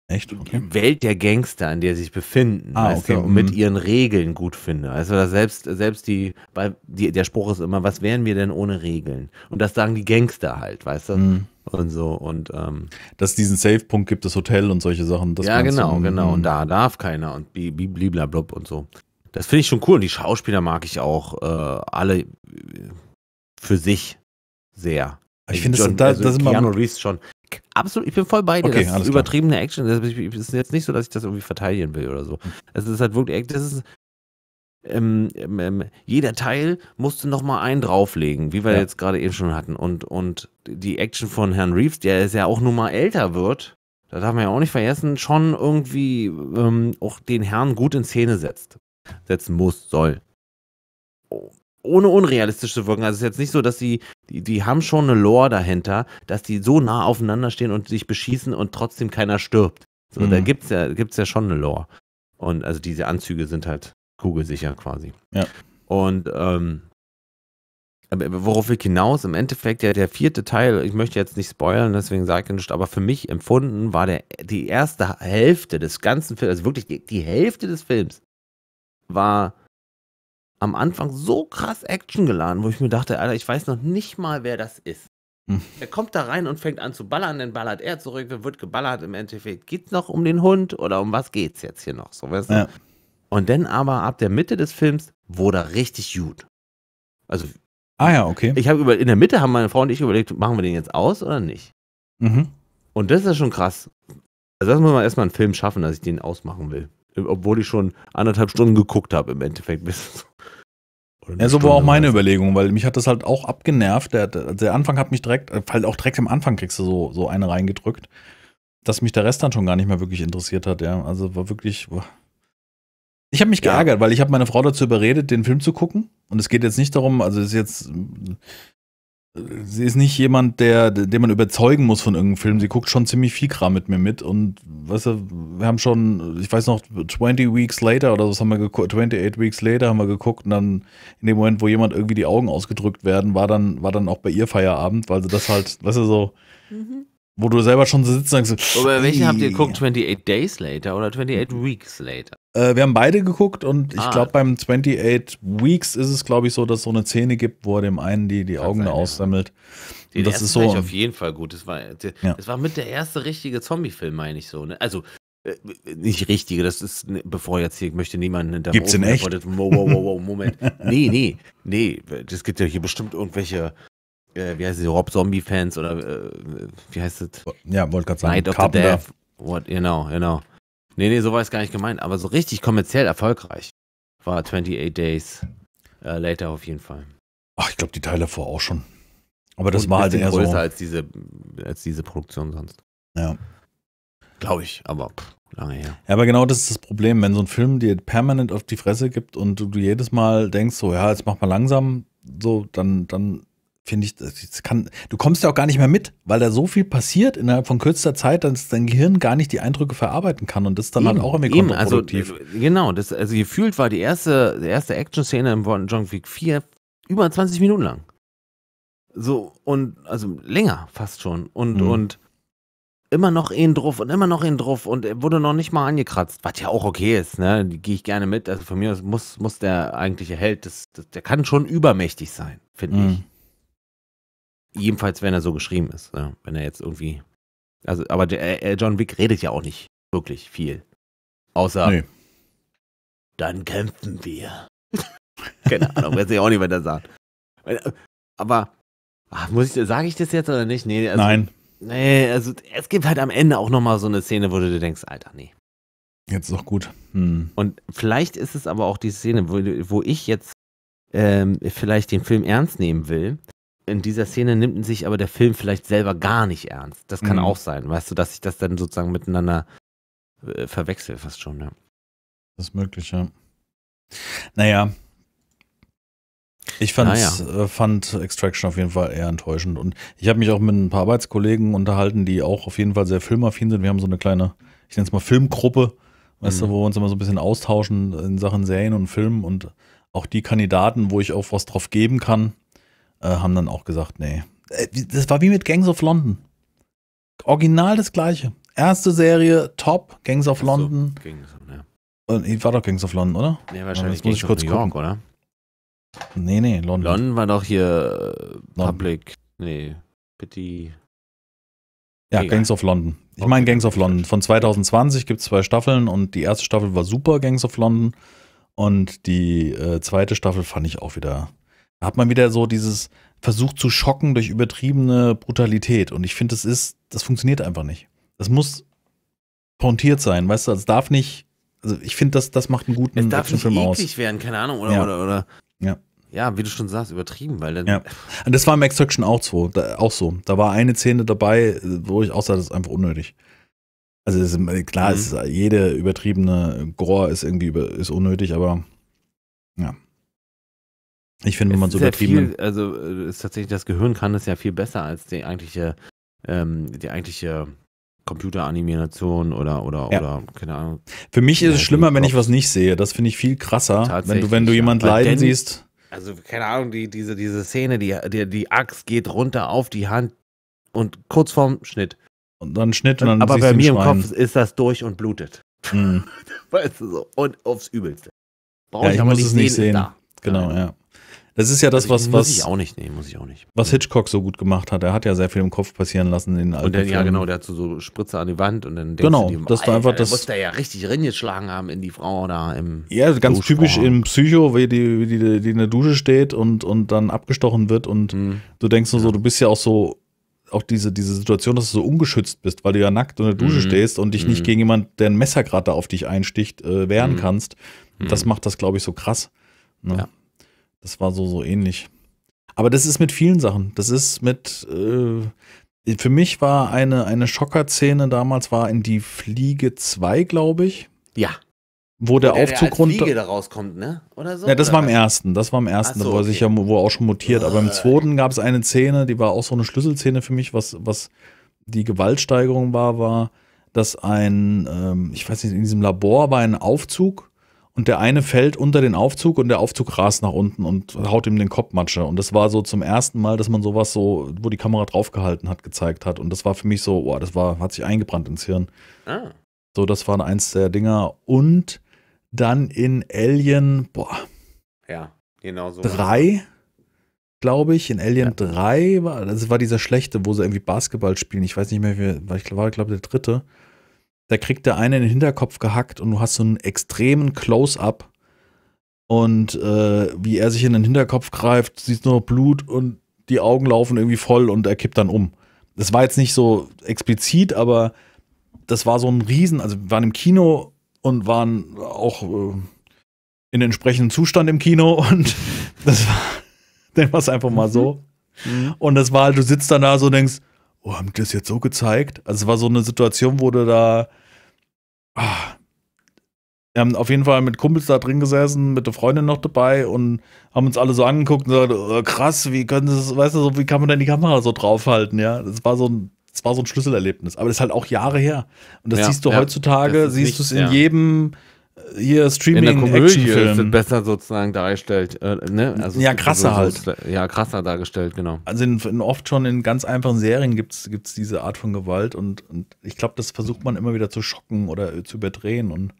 Echt? Okay. Welt der Gangster, in der sie sich befinden, Ah, weißt okay, du, mit mhm. ihren Regeln gut finde. Also dass selbst, selbst die, weil die, der Spruch ist immer, was wären wir denn ohne Regeln? Und das sagen die Gangster halt, weißt du? Mhm. Und so, und ähm, Dass es diesen Safe-Punkt gibt, das Hotel und solche Sachen. Das ja, genau, Mhm. genau. Und da darf keiner und bliblablub und so. Das finde ich schon cool. Und die Schauspieler mag ich auch äh, alle für sich sehr. Ich finde, John- da, also das ist immer. Keanu Reeves schon. Absolut, ich bin voll bei dir. Okay, das ist klar. übertriebene Action. Das ist es ist jetzt nicht so, dass ich das irgendwie verteidigen will oder so. Es ist halt wirklich, das ist, ähm, ähm, ähm, jeder Teil musste noch mal einen drauflegen, wie wir Ja. jetzt gerade eben schon hatten. Und, und die Action von Herrn Reeves, der ist ja auch nun mal älter wird, da darf man ja auch nicht vergessen, schon irgendwie ähm, auch den Herrn gut in Szene setzt. Setzen muss, soll. Oh, Ohne unrealistisch zu wirken. Also es ist jetzt nicht so, dass die, die, die haben schon eine Lore dahinter, dass die so nah aufeinander stehen und sich beschießen und trotzdem keiner stirbt. So, Mhm. da gibt's ja, gibt's ja schon eine Lore. Und also diese Anzüge sind halt kugelsicher quasi. Ja. Und ähm, worauf ich hinaus, im Endeffekt ja der vierte Teil, ich möchte jetzt nicht spoilern, deswegen sage ich nicht, aber für mich empfunden war der, die erste Hälfte des ganzen Films, also wirklich die, die Hälfte des Films, war am Anfang so krass Action geladen, wo ich mir dachte, Alter, ich weiß noch nicht mal, wer das ist. Hm. Er kommt da rein und fängt an zu ballern, dann ballert er zurück, dann wird geballert. Im Endeffekt geht's noch um den Hund oder um was geht's jetzt hier noch? So, weißt du? Ja. Und dann aber ab der Mitte des Films wurde er richtig gut. Also Ah ja, okay. ich habe über in der Mitte haben meine Frau und ich überlegt, machen wir den jetzt aus oder nicht? Mhm. Und das ist schon krass. Also das muss man erstmal einen Film schaffen, dass ich den ausmachen will. Obwohl ich schon anderthalb Stunden geguckt habe im Endeffekt. Bis ja, so war auch meine Überlegung, weil mich hat das halt auch abgenervt. Der, der Anfang hat mich direkt, weil auch direkt am Anfang kriegst du so, so eine reingedrückt, dass mich der Rest dann schon gar nicht mehr wirklich interessiert hat, ja. Also war wirklich. Ich habe mich geärgert, ja. weil ich habe meine Frau dazu überredet, den Film zu gucken. Und es geht jetzt nicht darum, also es ist jetzt sie ist nicht jemand, der, den man überzeugen muss von irgendeinem Film. Sie guckt schon ziemlich viel Kram mit mir mit und weißt du, wir haben schon, ich weiß noch, 20 Weeks Later oder so haben wir geguckt, 28 Weeks Later haben wir geguckt und dann in dem Moment, wo jemand irgendwie die Augen ausgedrückt werden, war dann, war dann auch bei ihr Feierabend, weil sie das halt, weißt du, so, mhm wo du selber schon so sitzt und sagst, Aber welchen habt ihr geguckt? 28 Days Later oder 28 Weeks Later? Äh, wir haben beide geguckt und ich ah. glaube, beim 28 Weeks ist es, glaube ich, so, dass es so eine Szene gibt, wo er dem einen die, die Augen sein, aussammelt. Ja. das ist so. auf jeden Fall gut. Das war, das ja. war mit der erste richtige Zombie-Film, meine ich so. Ne? Also, äh, nicht richtige, das ist, ne, bevor jetzt hier, ich möchte niemanden hinter Gibt's in echt? Wow, wow, wow, wow, Moment. nee, nee, nee, das gibt ja hier bestimmt irgendwelche äh, wie heißt es, Rob Zombie-Fans oder äh, wie heißt es? Ja, wollte gerade sagen. Night of Carpenter. the Death. What, genau, genau. Nee, nee, so war es gar nicht gemeint, aber so richtig kommerziell erfolgreich war 28 Days äh, Later auf jeden Fall. Ach, ich glaube, die Teile vor auch schon. Aber das Und war halt eher größer so. als diese, als diese Produktion sonst. Ja. Glaube ich, aber pff, lange her. Ja, aber genau das ist das Problem, wenn so ein Film dir permanent auf die Fresse gibt und du, du jedes Mal denkst, so, ja, jetzt mach mal langsam, so, dann, dann finde ich, das kann, du kommst ja auch gar nicht mehr mit, weil da so viel passiert innerhalb von kürzester Zeit, dass dein Gehirn gar nicht die Eindrücke verarbeiten kann und das dann halt eben, halt auch irgendwie eben, also, genau, das, also gefühlt war die erste, die erste Action-Szene im John Wick 4 über 20 Minuten lang. So, und, also länger fast schon. Und, mhm. und immer noch ihn drauf und immer noch ihn drauf und er wurde noch nicht mal angekratzt, was ja auch okay ist, ne? Gehe ich gerne mit. Also von mir muss, muss der eigentliche Held, das, das der kann schon übermächtig sein, finde mhm. ich. Jedenfalls, wenn er so geschrieben ist. Ja, wenn er jetzt irgendwie. Also, aber der, äh, John Wick redet ja auch nicht wirklich viel. Außer. Nee. Dann kämpfen wir. Keine Ahnung, weiß ich auch nicht, was er sagt. Aber. Ach, muss ich, sage ich das jetzt oder nicht? Nee, also, Nein. Nee, also es gibt halt am Ende auch nochmal so eine Szene, wo du dir denkst, Alter, nee. Jetzt ist doch gut. Hm. Und vielleicht ist es aber auch die Szene, wo, wo ich jetzt ähm, vielleicht den Film ernst nehmen will, in dieser Szene nimmt sich aber der Film vielleicht selber gar nicht ernst. Das kann mhm. auch sein, weißt du, dass ich das dann sozusagen miteinander äh, verwechsel, fast schon, ja. Das ist möglich, ja. Naja. Ich naja. äh, fand Extraction auf jeden Fall eher enttäuschend. Und ich habe mich auch mit ein paar Arbeitskollegen unterhalten, die auch auf jeden Fall sehr filmaffin sind. Wir haben so eine kleine, ich nenne es mal Filmgruppe, weißt mhm. du, wo wir uns immer so ein bisschen austauschen in Sachen Serien und Filmen und auch die Kandidaten, wo ich auch was drauf geben kann, äh, haben dann auch gesagt, nee. Äh, das war wie mit Gangs of London. Original das gleiche. Erste Serie, top, Gangs of London. So, Gangs, ja. Und war doch Gangs of London, oder? Nee, wahrscheinlich. muss ich kurz New York, oder? Nee, nee, London. London war doch hier äh, Public. Nee, Pity. Ja, Egal. Gangs of London. Ich okay. meine Gangs of London. Von 2020 gibt es zwei Staffeln und die erste Staffel war super, Gangs of London. Und die äh, zweite Staffel fand ich auch wieder da hat man wieder so dieses Versuch zu schocken durch übertriebene Brutalität. Und ich finde, das ist, das funktioniert einfach nicht. Das muss pointiert sein, weißt du, es darf nicht, also ich finde, das, das macht einen guten es darf Film nicht eklig aus. werden, keine Ahnung, oder, ja. oder, oder. Ja. Ja, wie du schon sagst, übertrieben, weil dann. Ja. Und das war im Extraction auch so, da, auch so. Da war eine Szene dabei, wo ich auch sah, das ist einfach unnötig. Also ist, klar, mhm. ist, jede übertriebene Gore ist irgendwie über, ist unnötig, aber ja. Ich finde, wenn man so übertrieben. Viel, also äh, ist tatsächlich das Gehirn kann es ja viel besser als die eigentliche, ähm, die eigentliche Computeranimation oder oder ja. oder keine Ahnung. Für mich ist es schlimmer, wenn ich was nicht sehe. Das finde ich viel krasser, wenn du wenn du jemand ja. leiden denn, siehst. Also keine Ahnung, die diese diese Szene, die die die Axt geht runter auf die Hand und kurz vorm Schnitt. Und dann Schnitt und dann Aber bei mir im Kopf ist das durch und blutet. Mhm. weißt du so und aufs Übelste. Brauche ja, ich, ich muss es nicht sehen. Genau, ja. Das ist ja das, was. Muss ich auch nicht, nee, muss ich auch nicht. Was Hitchcock so gut gemacht hat. Er hat ja sehr viel im Kopf passieren lassen in alten Und dann, ja, genau, der hat so, so Spritze an die Wand und dann genau, du, das war einfach das. muss der ja richtig reingeschlagen haben in die Frau da im. Ja, ganz typisch im Psycho, wie die, wie die, die in der Dusche steht und, und dann abgestochen wird und mhm. du denkst nur so, du bist ja auch so auch diese, diese Situation, dass du so ungeschützt bist, weil du ja nackt in der Dusche Mhm. stehst und dich nicht Mhm. gegen jemand, der ein Messer gerade auf dich einsticht, äh, wehren Mhm. kannst. Das Mhm. macht das, glaube ich, so krass. Ne? Ja. Das war so, so ähnlich. Aber das ist mit vielen Sachen. Das ist mit, äh, für mich war eine, eine Schocker-Szene damals war in die Fliege 2, glaube ich, Ja. wo der Der, Aufzug der runter. Fliege da rauskommt, ne? Oder so? Ja, das Oder war im was? ersten, das war im ersten, Ach so, wo er sich ja okay. wo auch schon mutiert. Aber im Äh. zweiten gab es eine Szene, die war auch so eine Schlüsselszene für mich, was, was die Gewaltsteigerung war, war, dass ein, ähm, ich weiß nicht, in diesem Labor war ein Aufzug und der eine fällt unter den Aufzug und der Aufzug rast nach unten und haut ihm den Kopfmatsche. Und das war so zum ersten Mal, dass man sowas so, wo die Kamera draufgehalten hat, gezeigt hat. Und das war für mich so, boah, das war, hat sich eingebrannt ins Hirn. Ah. So, das war eins der Dinger. Und dann in Alien, boah, Ja, genau so. drei, glaube ich, in Alien Ja. 3 war, das war dieser schlechte, wo sie irgendwie Basketball spielen. Ich weiß nicht mehr, wie, war, ich war, glaube der dritte. Da kriegt der eine in den Hinterkopf gehackt und du hast so einen extremen Close-up. Und äh, wie er sich in den Hinterkopf greift, siehst nur noch Blut und die Augen laufen irgendwie voll und er kippt dann um. Das war jetzt nicht so explizit, aber das war so ein Riesen, also wir waren im Kino und waren auch äh, in entsprechenden Zustand im Kino und das war, nennen wir es einfach mal so. Mhm. Und das war halt, du sitzt dann da so und denkst, oh, haben die das jetzt so gezeigt? Also es war so eine Situation, wo du da, ah, wir haben auf jeden Fall mit Kumpels da drin gesessen, mit der Freundin noch dabei und haben uns alle so angeguckt und gesagt, oh, krass, wie können das, weißt du, so, wie kann man denn die Kamera so draufhalten, ja? Das war so ein, das war so ein Schlüsselerlebnis. Aber das ist halt auch Jahre her. Und das Ja, siehst du ja. heutzutage, siehst du es in ja. jedem hier In der Streaming Komödie Actionfilm. besser sozusagen dargestellt. Äh, ne? also Ja, krasser halt. so, Ja, krasser dargestellt, genau. Also in, in oft schon in ganz einfachen Serien gibt es diese Art von Gewalt und, und ich glaube, das versucht man immer wieder zu schocken oder äh, zu überdrehen und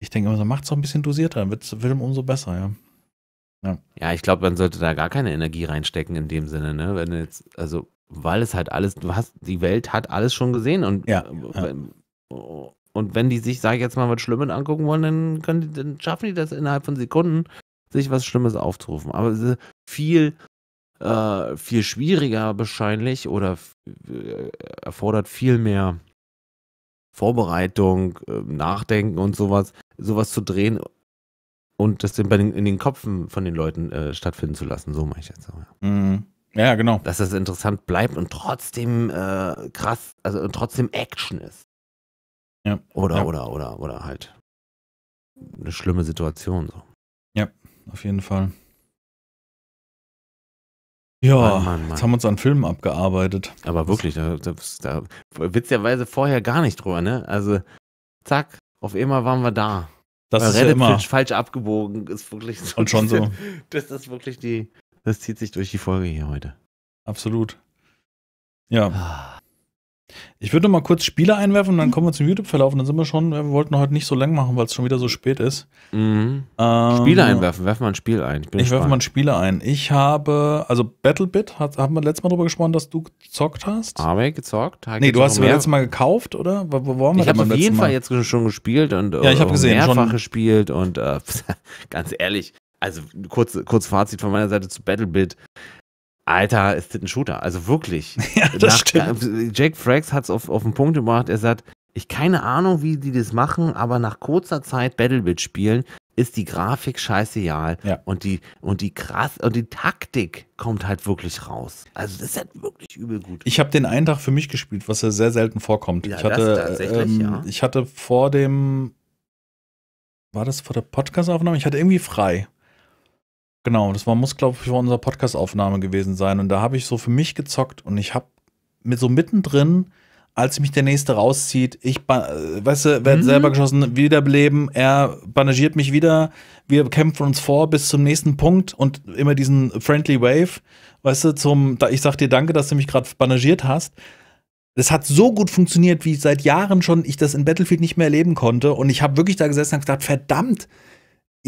ich denke immer so, macht's doch ein bisschen dosierter, dann wird der Film umso besser, ja. Ja, ich glaube, man sollte da gar keine Energie reinstecken in dem Sinne, ne? Wenn du jetzt, also, weil es halt alles, du hast, die Welt hat alles schon gesehen und Ja, ja. wenn- und wenn die sich, sag ich jetzt mal, was Schlimmes angucken wollen, dann können die, dann schaffen die das innerhalb von Sekunden, sich was Schlimmes aufzurufen. Aber es ist viel, äh, viel schwieriger wahrscheinlich oder äh, erfordert viel mehr Vorbereitung, äh, Nachdenken und sowas, sowas zu drehen und das in, den, in den Köpfen von den Leuten äh, stattfinden zu lassen. So mache ich jetzt. So, ja. Mhm. Ja, genau. Dass das interessant bleibt und trotzdem äh, krass, also und trotzdem Action ist. Ja. Oder, Ja. oder, oder, oder halt eine schlimme Situation. So. Auf jeden Fall. Ja, Mann, Mann, Mann. jetzt haben wir uns an Filmen abgearbeitet. Aber wirklich, da, da, da witzigerweise vorher gar nicht drüber, ne? Also, zack, auf einmal waren wir da. Das Weil ist ja Reddit immer. falsch- falsch abgebogen ist wirklich so. Und schon so. Das ist wirklich die, das zieht sich durch die Folge hier heute. Absolut. Ja, Ah. Ich würde mal kurz Spiele einwerfen und dann kommen wir zum YouTube-Verlauf und dann sind wir schon, wir wollten heute nicht so lang machen, weil es schon wieder so spät ist. Mhm. Ähm, Spiele einwerfen, werfen wir ein Spiel ein. bin Ich werfe mal ein. Spiele ein. Ich habe, also Battlebit, hat, haben wir letztes Mal drüber gesprochen, dass du gezockt hast? Habe ich gezockt? Hab ich nee, du noch hast es letztes Mal gekauft, oder? Wo, wo waren wir Ich habe auf jeden letzten Fall Mal? jetzt schon gespielt und Ja, ich hab auch gesehen, mehrfach schon. gespielt und äh, ganz ehrlich, also kurz, kurz Fazit von meiner Seite zu Battlebit. Alter, ist das ein Shooter? Also wirklich. Ja, das stimmt. Jake Frags hat es auf, auf den Punkt gebracht. Er sagt, ich keine Ahnung, wie die das machen, aber nach kurzer Zeit Battlebit spielen, ist die Grafik scheißegal. Ja. Und die, und die krass, und die Taktik kommt halt wirklich raus. Also das ist halt wirklich übel gut. Ich habe den einen Tag für mich gespielt, was ja sehr selten vorkommt. Ja, ich hatte, ähm, ja. ich hatte vor dem, war das vor der Podcast-Aufnahme? Ich hatte irgendwie frei. Genau, das war, muss, glaube ich, vor unserer Podcast-Aufnahme gewesen sein. Und da habe ich so für mich gezockt und ich habe mit so mittendrin, als mich der nächste rauszieht, ich, äh, weißt du, werde Mhm. selber geschossen, wiederbeleben, er bandagiert mich wieder, wir kämpfen uns vor bis zum nächsten Punkt und immer diesen Friendly Wave, weißt du, zum, ich sag dir danke, dass du mich gerade bandagiert hast. Das hat so gut funktioniert, wie seit Jahren schon ich das in Battlefield nicht mehr erleben konnte. Und ich habe wirklich da gesessen und gedacht, verdammt,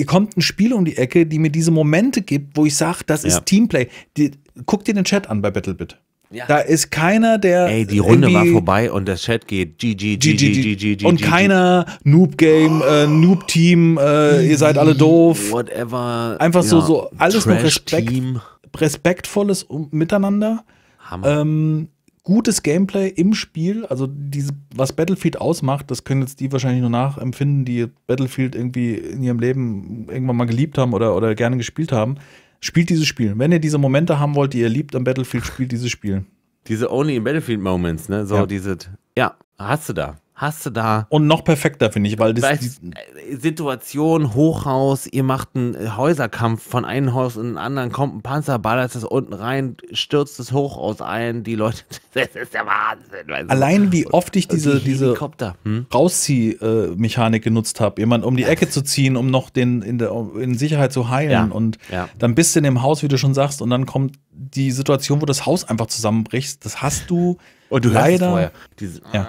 ihr kommt ein Spiel um die Ecke, die mir diese Momente gibt, wo ich sage, das ist Ja. Teamplay. Die, guck dir den Chat an bei Battlebit. Ja. Da ist keiner, der. Ey, die Runde war vorbei und der Chat geht GG, GG, GG, GG. Und keiner Noob-Game, äh, Noob-Team, äh, ihr seid alle doof. Whatever. Einfach so- so alles nur Trash Respekt. Team. Respektvolles Miteinander. Hammer. Ähm, gutes Gameplay im Spiel. Also diese, was Battlefield ausmacht, das können jetzt die wahrscheinlich nur nachempfinden, die Battlefield irgendwie in ihrem Leben irgendwann mal geliebt haben oder, oder gerne gespielt haben. Spielt dieses Spiel. Wenn ihr diese Momente haben wollt, die ihr liebt am Battlefield, spielt dieses Spiel. Diese Only in Battlefield Moments, ne? So Ja. diese, ja, hast du da. Hast du da. Und noch perfekter, finde ich, weil das, Weißt, äh, Situation, Hochhaus, ihr macht einen äh, Häuserkampf von einem Haus in den anderen, kommt ein Panzer, ballert es unten rein, stürzt das Hochhaus ein, die Leute, das ist der Wahnsinn. weißt allein wie oft ich diese, die diese Helikopter. Hm? Rauszieh-Mechanik genutzt habe, jemand um die Ecke zu ziehen, um noch den in, der, in Sicherheit zu heilen. Ja. Und Ja. dann bist du in dem Haus, wie du schon sagst, und dann kommt die Situation, wo das Haus einfach zusammenbricht. Das hast du Und du hörst es leider. vorher. Dieses, Ja.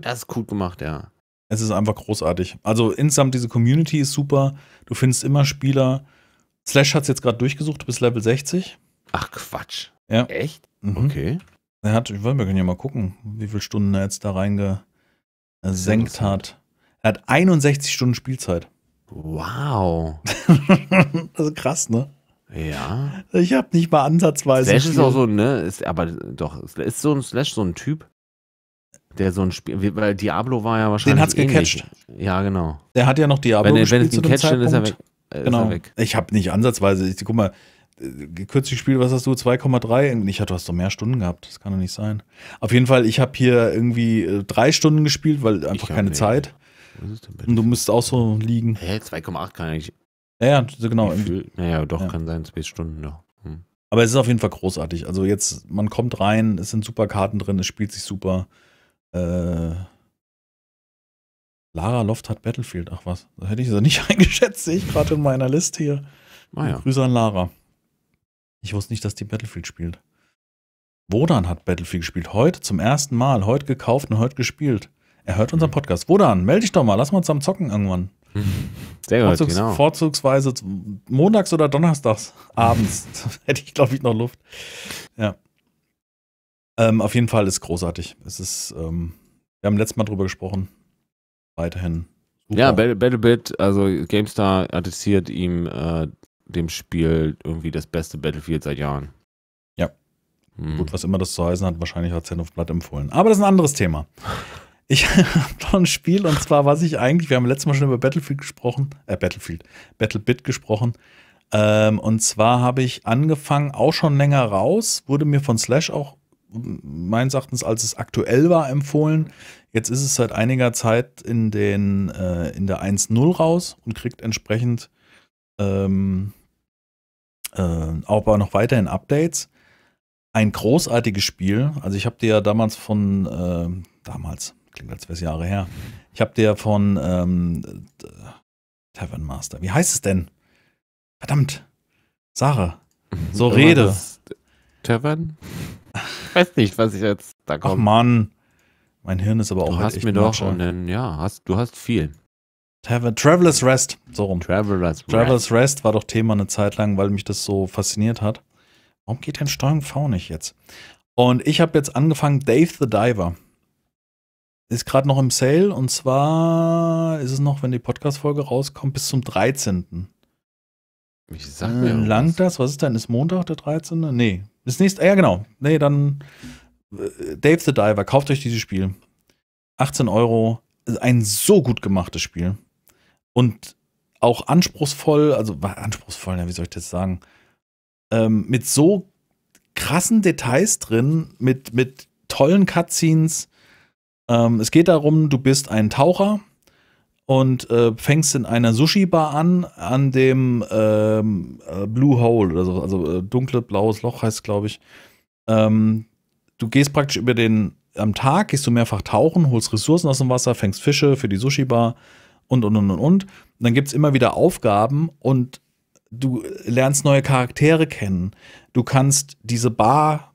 Das ist gut gemacht, ja. Es ist einfach großartig. Also insgesamt, diese Community ist super. Du findest immer Spieler. Slash hat es jetzt gerade durchgesucht, du bist Level 60. Ach Quatsch. Ja. Echt? Mhm. Okay. Er hat, ich weiß, wir können ja mal gucken, wie viele Stunden er jetzt da reingesenkt hat. Er hat 61 Stunden Spielzeit. Wow. das ist krass, ne? Ja. Ich habe nicht mal ansatzweise. Slash ist auch so, ne? Ist, aber doch, ist so ein Slash so ein Typ, der so ein Spiel, weil Diablo war ja wahrscheinlich. hat's ähnlich. gecatcht. Ja, genau. Der hat ja noch Diablo Wenn, er- wenn es gespielt ihn zu dem catcht, dann ist er weg. Äh, Ist Genau. er weg. Ich habe nicht ansatzweise. Ich, guck mal, äh, kürzlich gespielt, was hast du? 2,3? Ich hatte, du hast doch mehr Stunden gehabt. Das kann doch nicht sein. Auf jeden Fall, ich habe hier irgendwie äh, drei Stunden gespielt, weil einfach Ich keine. Zeit. Und du müsst auch so liegen. Hä, 2,8 kann eigentlich. Ja, ja, genau. Naja, doch, Ja. kann sein, zwei Stunden, ja. Hm. Aber es ist auf jeden Fall großartig. Also jetzt, man kommt rein, es sind super Karten drin, es spielt sich super. Äh, Lara Loft hat Battlefield. Ach was, da hätte ich sie nicht eingeschätzt, sehe ich gerade in meiner Liste hier. Ah ja. Grüße an Lara. Ich wusste nicht, dass die Battlefield spielt. Wodan hat Battlefield gespielt. Heute zum ersten Mal. Heute gekauft und heute gespielt. Er hört unseren Podcast. Wodan, melde dich doch mal. Lass mal zusammen zocken irgendwann. Sehr gut, Vorzugs genau. Vorzugsweise montags oder donnerstags abends. Hätte ich, glaube ich, noch Luft. Ja. Ähm, auf jeden Fall ist großartig. Es ist, ähm, wir haben letztes Mal drüber gesprochen. Weiterhin. super. Ja, Battle- Battlebit, also GameStar attestiert ihm äh, dem Spiel irgendwie das beste Battlefield seit Jahren. Ja. Hm. Gut, was immer das zu heißen hat, wahrscheinlich hat Zen of Blood empfohlen. Aber das ist ein anderes Thema. Ich habe noch ein Spiel und zwar, was ich eigentlich, wir haben letztes Mal schon über Battlefield gesprochen, äh, Battlefield, Battlebit gesprochen. Ähm, und zwar habe ich angefangen, auch schon länger raus, wurde mir von Slash auch meines Erachtens, als es aktuell war, empfohlen. Jetzt ist es seit einiger Zeit in, den, äh, in der 1.0 raus und kriegt entsprechend ähm, äh, auch aber noch weiterhin Updates ein großartiges Spiel. Also ich habe dir ja damals von, ähm, damals, klingt als wäre es Jahre her, ich habe dir von ähm, äh, Tavern Master, wie heißt es denn? Verdammt, Sarah, so Aber rede. Tavern? Ich weiß nicht, was ich jetzt da Ach komme. Mann, mein Hirn ist aber auch Du halt hast mir doch schon, einen- ja, hast, du hast viel. Traveler's Rest, so rum. Travelers. Traveler's Rest war doch Thema eine Zeit lang, weil mich das so fasziniert hat. Warum geht denn Steuerung V nicht jetzt? Und ich habe jetzt angefangen, Dave the Diver. Ist gerade noch im Sale und zwar ist es noch, wenn die Podcast-Folge rauskommt, bis zum 13. Ich sag Äh, mir langt das? Was ist denn? Ist Montag der 13.? Nee. Ist nächst, ja, genau. Nee, dann äh, Dave the Diver, kauft euch dieses Spiel. 18 Euro. Ein so gut gemachtes Spiel. Und auch anspruchsvoll, also anspruchsvoll, ja, wie soll ich das sagen? Ähm, mit so krassen Details drin, mit, mit tollen Cutscenes. Ähm, es geht darum, du bist ein Taucher und äh, fängst in einer Sushi-Bar an, an dem ähm, äh, Blue Hole oder so, also äh, dunkle blaues Loch heißt glaube ich. Ähm, du gehst praktisch über den, am Tag gehst du mehrfach tauchen, holst Ressourcen aus dem Wasser, fängst Fische für die Sushi-Bar und, und, und, und, und. Und dann gibt es immer wieder Aufgaben und du lernst neue Charaktere kennen. Du kannst diese Bar,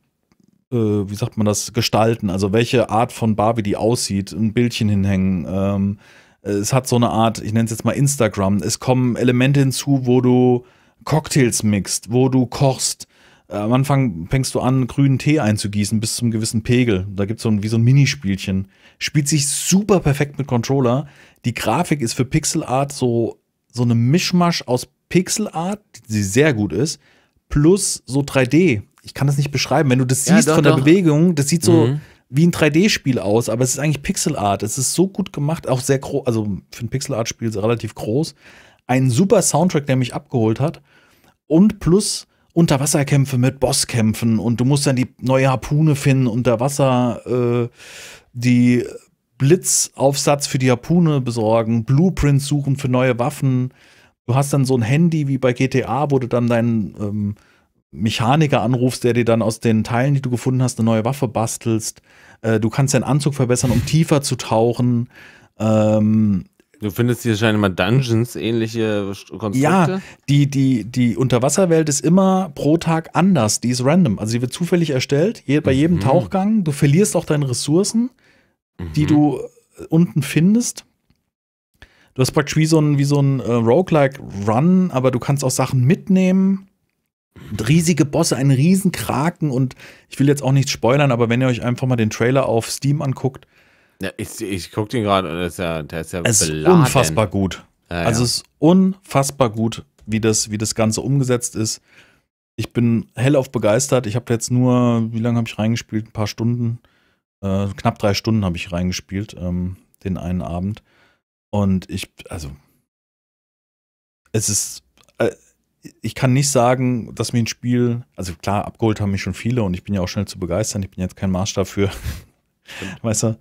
äh, wie sagt man das, gestalten. Also welche Art von Bar, wie die aussieht, ein Bildchen hinhängen. Ähm, es hat so eine Art, ich nenne es jetzt mal Instagram. Es kommen Elemente hinzu, wo du Cocktails mixt, wo du kochst. Äh, Am Anfang fängst du an, grünen Tee einzugießen bis zum gewissen Pegel. Da gibt es so ein, wie so ein Minispielchen. Spielt sich super perfekt mit Controller. Die Grafik ist für Pixel Art so, so eine Mischmasch aus Pixel Art, die sehr gut ist, plus so 3D. ich kann das nicht beschreiben. Wenn du das Ja, siehst doch, von der doch. Bewegung, das sieht so Mhm. Wie ein 3D-Spiel aus, aber es ist eigentlich Pixel Art. Es ist so gut gemacht, auch sehr groß, also für ein Pixel Art-Spiel relativ groß. Ein super Soundtrack, der mich abgeholt hat. Und plus Unterwasserkämpfe mit Bosskämpfen und du musst dann die neue Harpune finden unter Wasser, äh, die Blitzaufsatz für die Harpune besorgen, Blueprints suchen für neue Waffen. Du hast dann so ein Handy wie bei GTA, wo du dann deinen ähm, Mechaniker anrufst, der dir dann aus den Teilen, die du gefunden hast, eine neue Waffe bastelst. Äh, du kannst deinen Anzug verbessern, um tiefer zu tauchen. Ähm, Du findest hier scheinbar Dungeons ähnliche Konstrukte? ja, die, die, die Unterwasserwelt ist immer pro Tag anders. Die ist random. Also die wird zufällig erstellt, je, bei jedem Mhm. Tauchgang. Du verlierst auch deine Ressourcen, die Mhm. du äh, unten findest. Du hast praktisch wie so ein, wie so ein äh, Roguelike-Run, aber du kannst auch Sachen mitnehmen. Riesige Bosse, einen riesen Kraken und ich will jetzt auch nichts spoilern, aber wenn ihr euch einfach mal den Trailer auf Steam anguckt, Ja, ich ich gucke den gerade und der ist ja, der ist ja es ist unfassbar gut. Ja, ja. Also es ist unfassbar gut, wie das, wie das Ganze umgesetzt ist. Ich bin hellauf begeistert. Ich habe jetzt nur, wie lange habe ich reingespielt? Ein paar Stunden. Äh, knapp drei Stunden habe ich reingespielt, ähm, den einen Abend. Und ich, also, es ist, äh, ich kann nicht sagen, dass mir ein Spiel, also klar, abgeholt haben mich schon viele und ich bin ja auch schnell zu begeistern. Ich bin jetzt kein Maßstab für, weißt du.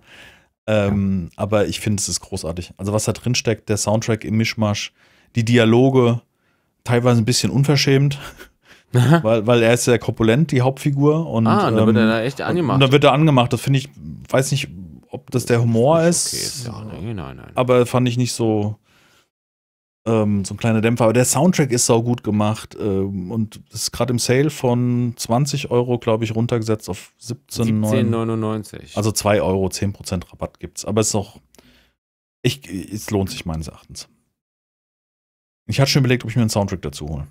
Ähm, Aber ich finde, es ist großartig. Also, was da drin steckt, der Soundtrack im Mischmasch, die Dialoge, teilweise ein bisschen unverschämt, weil, weil er ist sehr korpulent, die Hauptfigur. Und, ah, da wird er ähm, da echt und angemacht. dann wird er angemacht. Das finde ich, weiß nicht, ob das der Humor ist. Okay, ist ja, nein, nein, nein. Aber fand ich nicht so, ähm, so ein kleiner Dämpfer. Aber der Soundtrack ist sau gut gemacht. Ähm, und ist gerade im Sale von 20 Euro, glaube ich, runtergesetzt auf 17, 9. 17,99. Also 2 Euro, 10% Rabatt gibt's. Aber es ist auch, ich, es lohnt sich meines Erachtens. Ich hatte schon überlegt, ob ich mir einen Soundtrack dazu hole.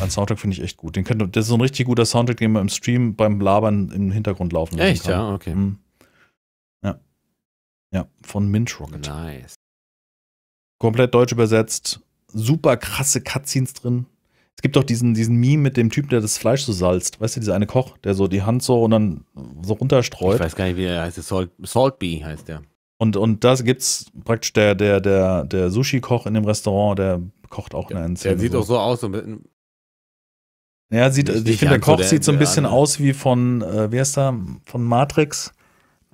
Einen Soundtrack finde ich echt gut. Den könnte, das ist so ein richtig guter Soundtrack, den man im Stream beim Labern im Hintergrund laufen lassen echt, kann. ja, okay. Mhm. Ja. Ja, von Minch Rocket. Nice. Komplett deutsch übersetzt. Super krasse Cutscenes drin. Es gibt auch diesen, diesen Meme mit dem Typen, der das Fleisch so salzt. Weißt du, dieser eine Koch, der so die Hand so und dann so Ich runterstreut. weiß gar nicht, wie er heißt. Salt, Salt Bee heißt der. Und, und da gibt's praktisch der, der, der, der Sushi-Koch in dem Restaurant, der kocht auch eine Der sieht so. auch so aus. So Ja, sieht, Nicht- ich finde, der Koch der- sieht so ein der bisschen andere. aus wie von, äh, wie heißt der, von Matrix.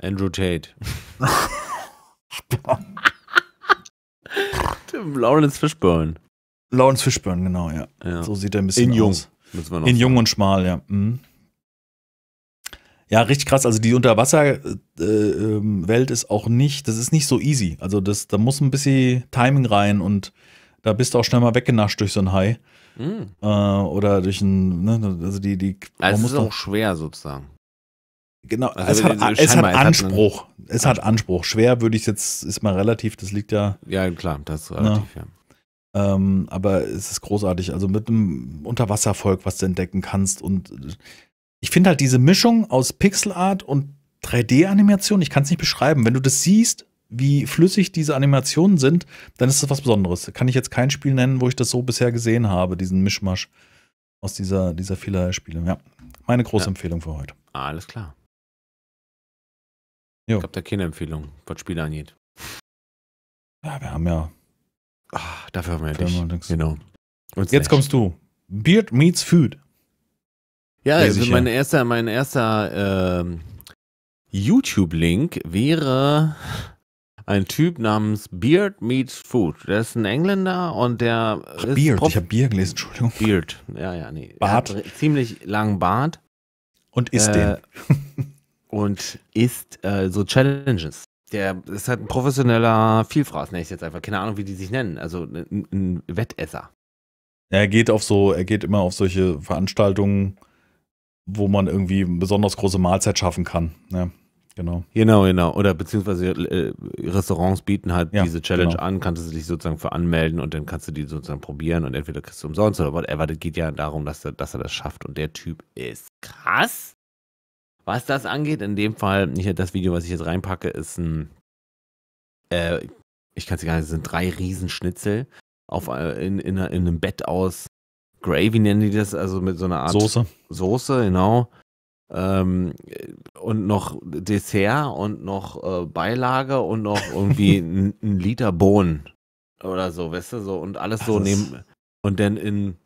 Andrew Tate. Lawrence Fishburne. Lawrence Fishburne, genau, ja. Ja. So sieht er ein bisschen In jung, aus. noch In jung und schmal, ja. Mhm. Ja, richtig krass. Also die Unterwasser-Welt ist auch nicht, das ist nicht so easy. Also das, da muss ein bisschen Timing rein und da bist du auch schnell mal weggenascht durch so ein Hai. Mhm. Äh, oder durch ein, ne, also die, die, Also es muss ist doch- auch schwer sozusagen. Genau, Also es, hat, scheinbar, es hat es hat Anspruch. es hat Anspruch. Schwer würde ich jetzt, ist mal relativ, das liegt ja, Ja, klar, das ist relativ, ja. ähm, aber es ist großartig. Also mit einem Unterwasservolk, was du entdecken kannst. Und äh, ich finde halt diese Mischung aus Pixelart und 3D-Animation, ich kann es nicht beschreiben. Wenn du das siehst, wie flüssig diese Animationen sind, dann ist das was Besonderes. Kann ich jetzt kein Spiel nennen, wo ich das so bisher gesehen habe, diesen Mischmasch aus dieser, dieser vielerlei Spiele. Ja, meine große Ja. Empfehlung für heute. Alles klar. Jo. Ich habe da keine Empfehlung, was Spiele angeht. Ja, wir haben ja Ah, dafür haben wir ja dich. Genau. Und Jetzt kommst du. Beard meets Food. Ja, also mein erster, mein erster ähm, YouTube-Link wäre ein Typ namens Beard Meets Food. Der ist ein Engländer und der ist Beard. Prof- Ich habe Bier gelesen, Entschuldigung. Beard. Ja, ja, nee. Bart. Er hat ziemlich langen Bart. Und isst Äh, den. und isst äh, so Challenges. Der ist halt ein professioneller Vielfraß, nenne ich jetzt einfach. Keine Ahnung, wie die sich nennen. Also ein, ein Wettesser. Er geht auf so, er geht immer auf solche Veranstaltungen, wo man irgendwie eine besonders große Mahlzeit schaffen kann. Ja, genau. Genau, genau. Oder beziehungsweise äh, Restaurants bieten halt Ja, diese Challenge genau. an, kannst du dich sozusagen für anmelden und dann kannst du die sozusagen probieren und entweder kriegst du umsonst oder whatever. Das geht ja darum, dass er, dass er das schafft und der Typ ist krass. Was das angeht, in dem Fall, nicht das Video, was ich jetzt reinpacke, ist ein, äh, ich kann es gar nicht, es sind drei Riesenschnitzel auf, äh, in, in, in einem Bett aus Gravy nennen die das, also mit so einer Art Soße. Soße, genau. Ähm, und noch Dessert und noch äh, Beilage und noch irgendwie ein, ein Liter Bohnen oder so, weißt du, so und alles so Das ist- nehmen und dann in,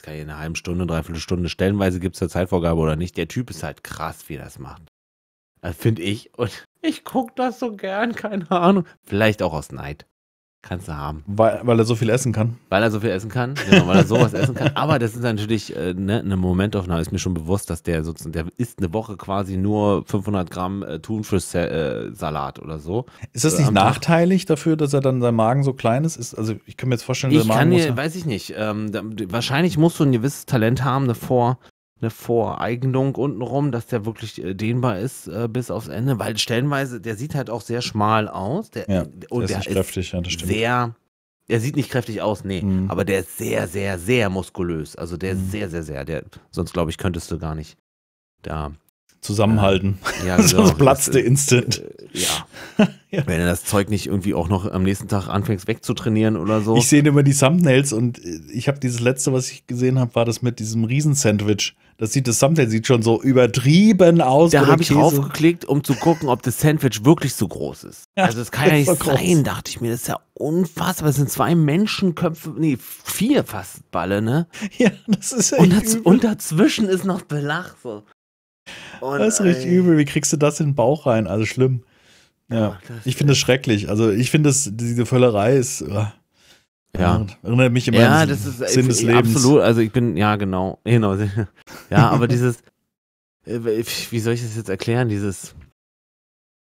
das kann ich in einer halben Stunde, dreiviertel Stunde, stellenweise gibt es ja Zeitvorgabe oder nicht. Der Typ ist halt krass, wie er das macht. Finde ich. Und ich gucke das so gern, keine Ahnung. Vielleicht auch aus Neid. Kannst du haben. Weil, weil er so viel essen kann. Weil er so viel essen kann, genau, weil er sowas essen kann. Aber das ist natürlich äh, ne, eine Momentaufnahme. Ist mir schon bewusst, dass der sozusagen, der isst eine Woche quasi nur 500 Gramm äh, Thunfischsalat oder so. Ist das Äh, nicht Tag. nachteilig dafür, dass er dann sein Magen so klein ist? ist also ich kann mir jetzt vorstellen, der Ich Magen kann muss dir, weiß ich nicht. Ähm, da, wahrscheinlich musst du ein gewisses Talent haben, eine, Vor, eine Voreignung untenrum, dass der wirklich äh, dehnbar ist äh, bis aufs Ende, weil stellenweise, der sieht halt auch sehr schmal aus. Der, Ja, und der ist der nicht ist kräftig, ja, das stimmt. sehr, er sieht nicht kräftig aus, nee, Mhm. aber der ist sehr, sehr, sehr muskulös. Also der ist Mhm. sehr, sehr, sehr, der, sonst glaube ich, könntest du gar nicht da. Zusammenhalten. Ja, Sonst genau, platzt das, der instant. äh, ja. Ja. Wenn du das Zeug nicht irgendwie auch noch am nächsten Tag anfängst wegzutrainieren oder so. Ich sehe immer die Thumbnails und äh, ich habe dieses letzte, was ich gesehen habe, war das mit diesem Riesensandwich. Das sieht das Thumbnail sieht schon so übertrieben aus. Da habe ich draufgeklickt, um zu gucken, ob das Sandwich wirklich so groß ist. Ja, also das kann ja nicht so groß. sein, dachte ich mir. Das ist ja unfassbar. Das sind zwei Menschenköpfe, nee, vier fast Balle, ne? Ja, das ist echt Und, daz übel. und dazwischen ist noch Belach so. Und, das ist richtig ey, übel. Wie kriegst du das in den Bauch rein? Also schlimm. Ja. Ich finde es schrecklich. Also ich finde es, diese Völlerei ist. äh, Ja. Erinnert mich immer Ja, an ist Sinn des äh, Lebens. absolut. Also ich bin, ja, genau. genau. Ja, aber dieses, äh, wie soll ich das jetzt erklären? Dieses,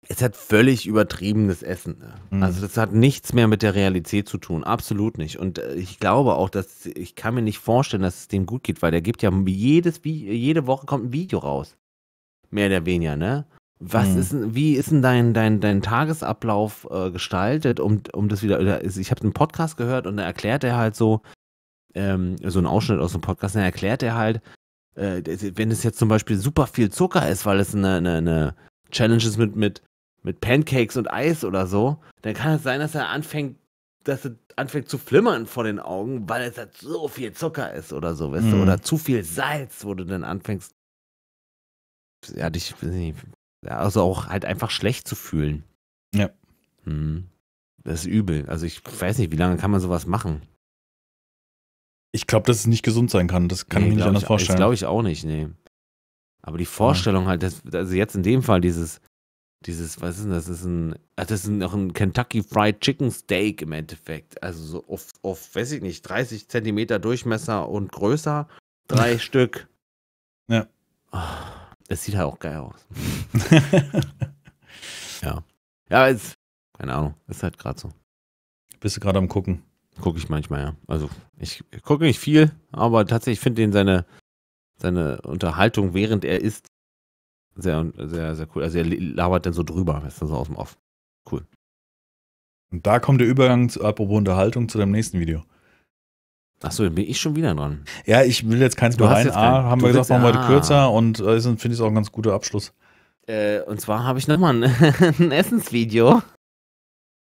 es hat völlig übertriebenes Essen. Ne? Mhm. Also das hat nichts mehr mit der Realität zu tun. Absolut nicht. Und äh, ich glaube auch, dass, ich kann mir nicht vorstellen, dass es dem gut geht, weil der gibt ja jedes, jede Woche kommt ein Video raus. Mehr oder weniger, ne? Was Mhm. ist denn, wie ist denn dein, dein, dein Tagesablauf äh, gestaltet, um, um das wieder, ich habe einen Podcast gehört und da erklärt er halt so, ähm, so einen Ausschnitt aus dem Podcast, da erklärt er halt, äh, wenn es jetzt zum Beispiel super viel Zucker ist, weil es eine, eine, eine Challenge ist mit, mit, mit Pancakes und Eis oder so, dann kann es sein, dass er anfängt, dass er anfängt zu flimmern vor den Augen, weil es halt so viel Zucker ist oder so, weißt du, Mhm. oder zu viel Salz, wo du dann anfängst, ja, ich also auch halt einfach schlecht zu fühlen. Ja. Hm. Das ist übel. Also ich weiß nicht, wie lange kann man sowas machen? Ich glaube, dass es nicht gesund sein kann. Das kann Nee, ich mir nicht anders ich, vorstellen. Das glaube ich auch nicht, nee. Aber die Vorstellung halt, dass, also jetzt in dem Fall dieses, dieses, was ist denn das? Das ist ein, das ist noch ein Kentucky Fried Chicken Steak im Endeffekt. Also so auf, auf, weiß ich nicht, 30 Zentimeter Durchmesser und größer. Drei Stück. Ja. Ah, Das sieht halt auch geil aus. Ja. Ja, ist, keine Ahnung, ist halt gerade so. Bist du gerade am gucken? Gucke ich manchmal, ja. Also ich gucke nicht viel, aber tatsächlich finde den seine, seine Unterhaltung, während er isst, sehr, sehr, sehr cool. Also er labert dann so drüber, weißt du, so aus dem Off. Und da kommt der Übergang, zu, apropos Unterhaltung, zu deinem nächsten Video. Achso, dann bin ich schon wieder dran. Ja, ich will jetzt keins Du mehr rein. A, keinen. haben wir gesagt, machen wir heute ah. kürzer und äh, finde ich es auch ein ganz guter Abschluss. Äh, und zwar habe ich nochmal ein, ein Essensvideo.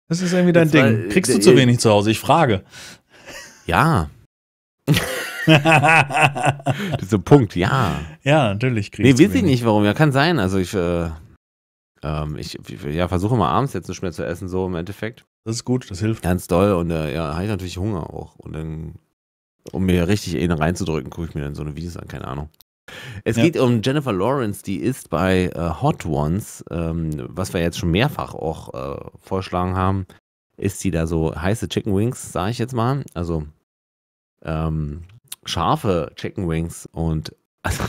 Das ist irgendwie dein Das war, Ding. Kriegst du äh, zu äh, wenig zu Hause? Ich frage. Ja, dieser Punkt, ja. ja, natürlich. Nee, weiß ich nicht warum. Ja, kann sein. Also ich, äh, ähm, ich, ich ja, versuche mal abends jetzt nicht mehr zu essen, so im Endeffekt. Das ist gut, das hilft. Ganz doll und äh, ja, habe ich natürlich Hunger auch. Und dann, um mir richtig in reinzudrücken, gucke ich mir dann so eine Videos an, keine Ahnung. Es Ja. geht um Jennifer Lawrence, die ist bei äh, Hot Ones, ähm, was wir jetzt schon mehrfach auch äh, vorgeschlagen haben, ist die da so heiße Chicken Wings, sage ich jetzt mal. Also ähm, scharfe Chicken Wings und also,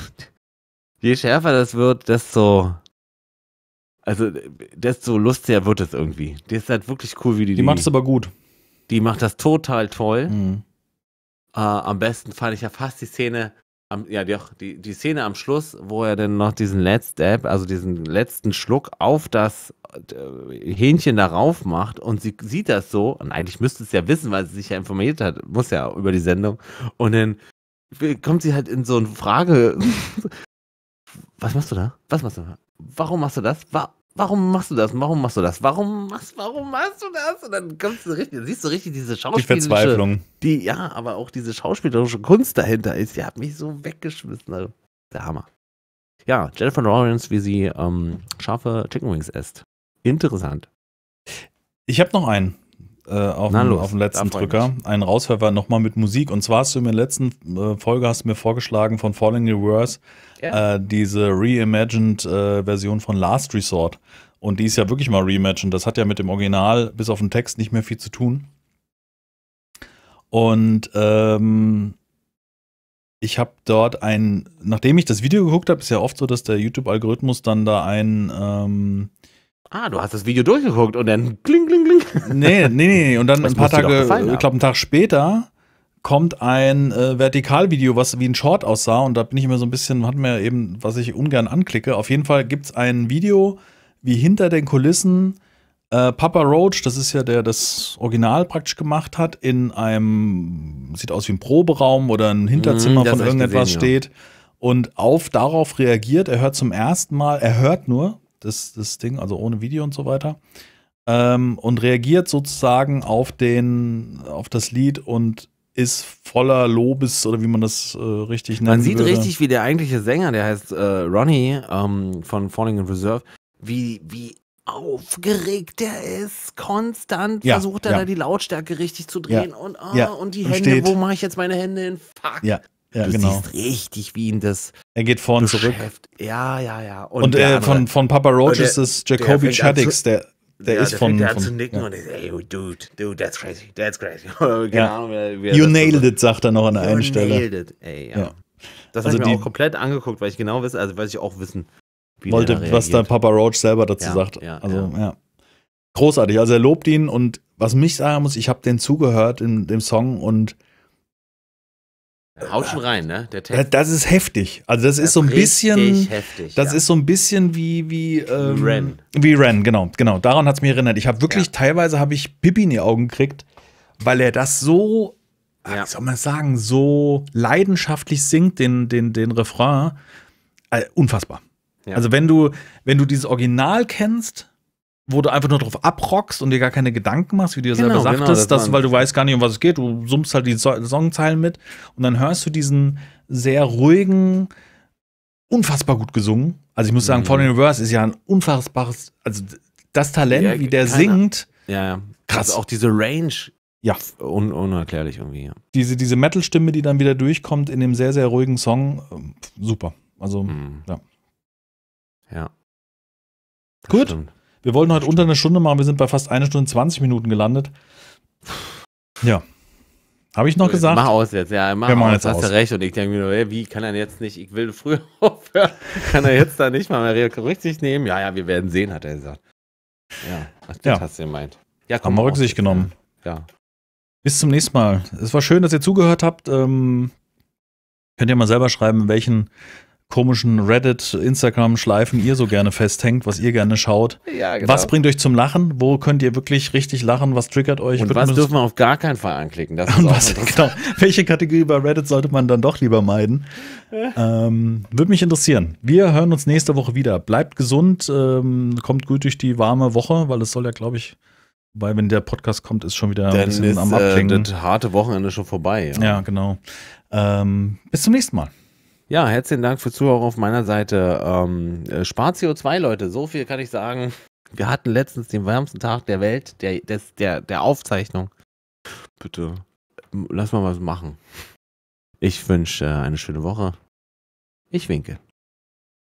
je schärfer das wird, desto also desto lustiger wird es irgendwie. Die ist halt wirklich cool, wie die Die macht es aber gut. die macht das total toll. Mhm. Äh, am besten fand ich ja fast die Szene, am, ja, die, die, die Szene am Schluss, wo er dann noch diesen Let's also diesen letzten Schluck auf das äh, Hähnchen darauf macht und sie sieht das so, und eigentlich müsste es ja wissen, weil sie sich ja informiert hat, muss ja über die Sendung, und dann kommt sie halt in so eine Frage, was machst du da? Was machst du da? Warum machst du das? Wa warum machst du das? Warum machst du das? Warum machst, warum machst du das? Und dann kommst du richtig, siehst du richtig diese Die schauspielerische, Verzweiflung. die, ja, aber auch diese schauspielerische Kunst dahinter ist, die hat mich so weggeschmissen. Also, der Hammer. Ja, Jennifer Lawrence, wie sie ähm, scharfe Chicken Wings isst. Interessant. Ich habe noch einen äh, auf, Na dem, los, auf dem letzten Drücker. Einen Rauswerfer nochmal mit Musik. Und zwar hast du in der letzten äh, Folge hast du mir vorgeschlagen von Falling in Reverse Ja. äh, diese reimagined äh, Version von Last Resort. Und die ist ja wirklich mal reimagined. Das hat ja mit dem Original bis auf den Text nicht mehr viel zu tun. Und ähm, ich habe dort ein, nachdem ich das Video geguckt habe, ist ja oft so, dass der YouTube-Algorithmus dann da ein ähm, Ah, du hast das Video durchgeguckt und dann kling, kling, kling. Nee, nee, nee. Und dann Das ein paar Tage, gefallen ich glaube, einen Tag später kommt ein äh, Vertikalvideo, was wie ein Short aussah. Und da bin ich immer so ein bisschen, hat mir eben, was ich ungern anklicke. Auf jeden Fall gibt es ein Video, wie hinter den Kulissen äh, Papa Roach, das ist ja der das Original praktisch gemacht hat, in einem, sieht aus wie ein Proberaum oder ein Hinterzimmer das von irgendetwas gesehen, ja. steht und auf darauf reagiert. Er hört zum ersten Mal, er hört nur das, das Ding, also ohne Video und so weiter ähm, und reagiert sozusagen auf den, auf das Lied und ist voller Lobes oder wie man das äh, richtig nennt. Man sieht richtig, wie der eigentliche Sänger, der heißt äh, Ronnie ähm, von Falling in Reserve, wie, wie aufgeregt der ist. Konstant Ja, versucht er ja. da die Lautstärke richtig zu drehen und, ah, Ja, und die und Hände, steht- wo mache ich jetzt meine Hände hin? Fuck. Ja, ja, du genau. siehst richtig, wie ihn das Er geht vor und zurück. Ja, ja, ja. Und, der äh, von, von Papa Roach Und der- ist es der Jacoby Shaddix, der, der ja, ist der von. von zu nicken ja. und ist, ey, dude, dude, that's crazy, that's crazy. Keine Ja. Ahnung, wer, wer You nailed it, sagt er noch an der You einen Stelle. nailed it, ey, ja. Ja. Das Also habe ich mir auch komplett angeguckt, weil ich genau weiß, also weil ich auch wissen, wie Wollte, der da was da. Papa Roach selber dazu sagt. ja, also, ja. Großartig. Also, er lobt ihn und was mich sagen muss, ich habe den zugehört in dem Song und Haut schon rein, ne? Der Text. das ist heftig. Also, das ist so ein bisschen. heftig. Das ja. ist so ein bisschen wie wie ähm, Ren. Wie Ren, genau, genau. Daran hat es mich erinnert. Ich habe wirklich Ja. teilweise habe ich Pippi in die Augen gekriegt, weil er das so, Ja. wie soll man sagen, so leidenschaftlich singt den den den Refrain. Äh, unfassbar. Ja. Also wenn du wenn du dieses Original kennst, wo du einfach nur drauf abrockst und dir gar keine Gedanken machst, wie du ja Genau, selber genau, sagtest, das dass, weil du weißt gar nicht, um was es geht, du summst halt die so Songzeilen mit und dann hörst du diesen sehr ruhigen, unfassbar gut gesungen. Also ich muss sagen, Mhm. Falling in Reverse ist ja ein unfassbares, also das Talent, Ja, wie der keiner- singt, ja, ja. Krass. Also auch diese Range. Ja. Un unerklärlich irgendwie, ja. diese, diese Metal-Stimme, die dann wieder durchkommt in dem sehr, sehr ruhigen Song, ähm, super. Also Hm. ja. Ja. Das Gut. stimmt. Wir wollten heute unter eine Stunde machen, wir sind bei fast eine Stunde 20 Minuten gelandet. Ja. Habe ich noch gesagt? Mach aus jetzt, ja, mach Wir machen aus, jetzt hast aus. du recht. Und ich denke mir nur, ey, wie kann er jetzt nicht, ich will früher aufhören, kann er jetzt da nicht mal mehr Rücksicht nehmen? Ja, ja, wir werden sehen, hat er gesagt. Ja, ach, das Ja. hast du gemeint. Ja, Haben wir Rücksicht genommen. Ja. Bis zum nächsten Mal. Es war schön, dass ihr zugehört habt. Ähm, könnt ihr mal selber schreiben, welchen komischen Reddit, Instagram-Schleifen ihr so gerne festhängt, was ihr gerne schaut. ja genau. Was bringt euch zum Lachen? Wo könnt ihr wirklich richtig lachen? Was triggert euch? Und was dürfen wir auf gar keinen Fall anklicken? Das ist was, genau, welche Kategorie bei Reddit sollte man dann doch lieber meiden? ähm, Würde mich interessieren. Wir hören uns nächste Woche wieder. Bleibt gesund, ähm, kommt gut durch die warme Woche, weil es soll ja, glaube ich, wobei, wenn der Podcast kommt, ist schon wieder ein bisschen ist am äh, Abklingen. das harte Wochenende schon vorbei. ja, genau. Ähm, bis zum nächsten Mal. Ja, herzlichen Dank für Zuhörer auf meiner Seite. Ähm, äh, spart CO2, Leute. So viel kann ich sagen. Wir hatten letztens den wärmsten Tag der Welt, der, des, der, der Aufzeichnung. Bitte, lass mal was machen. Ich wünsche äh, eine schöne Woche. Ich winke.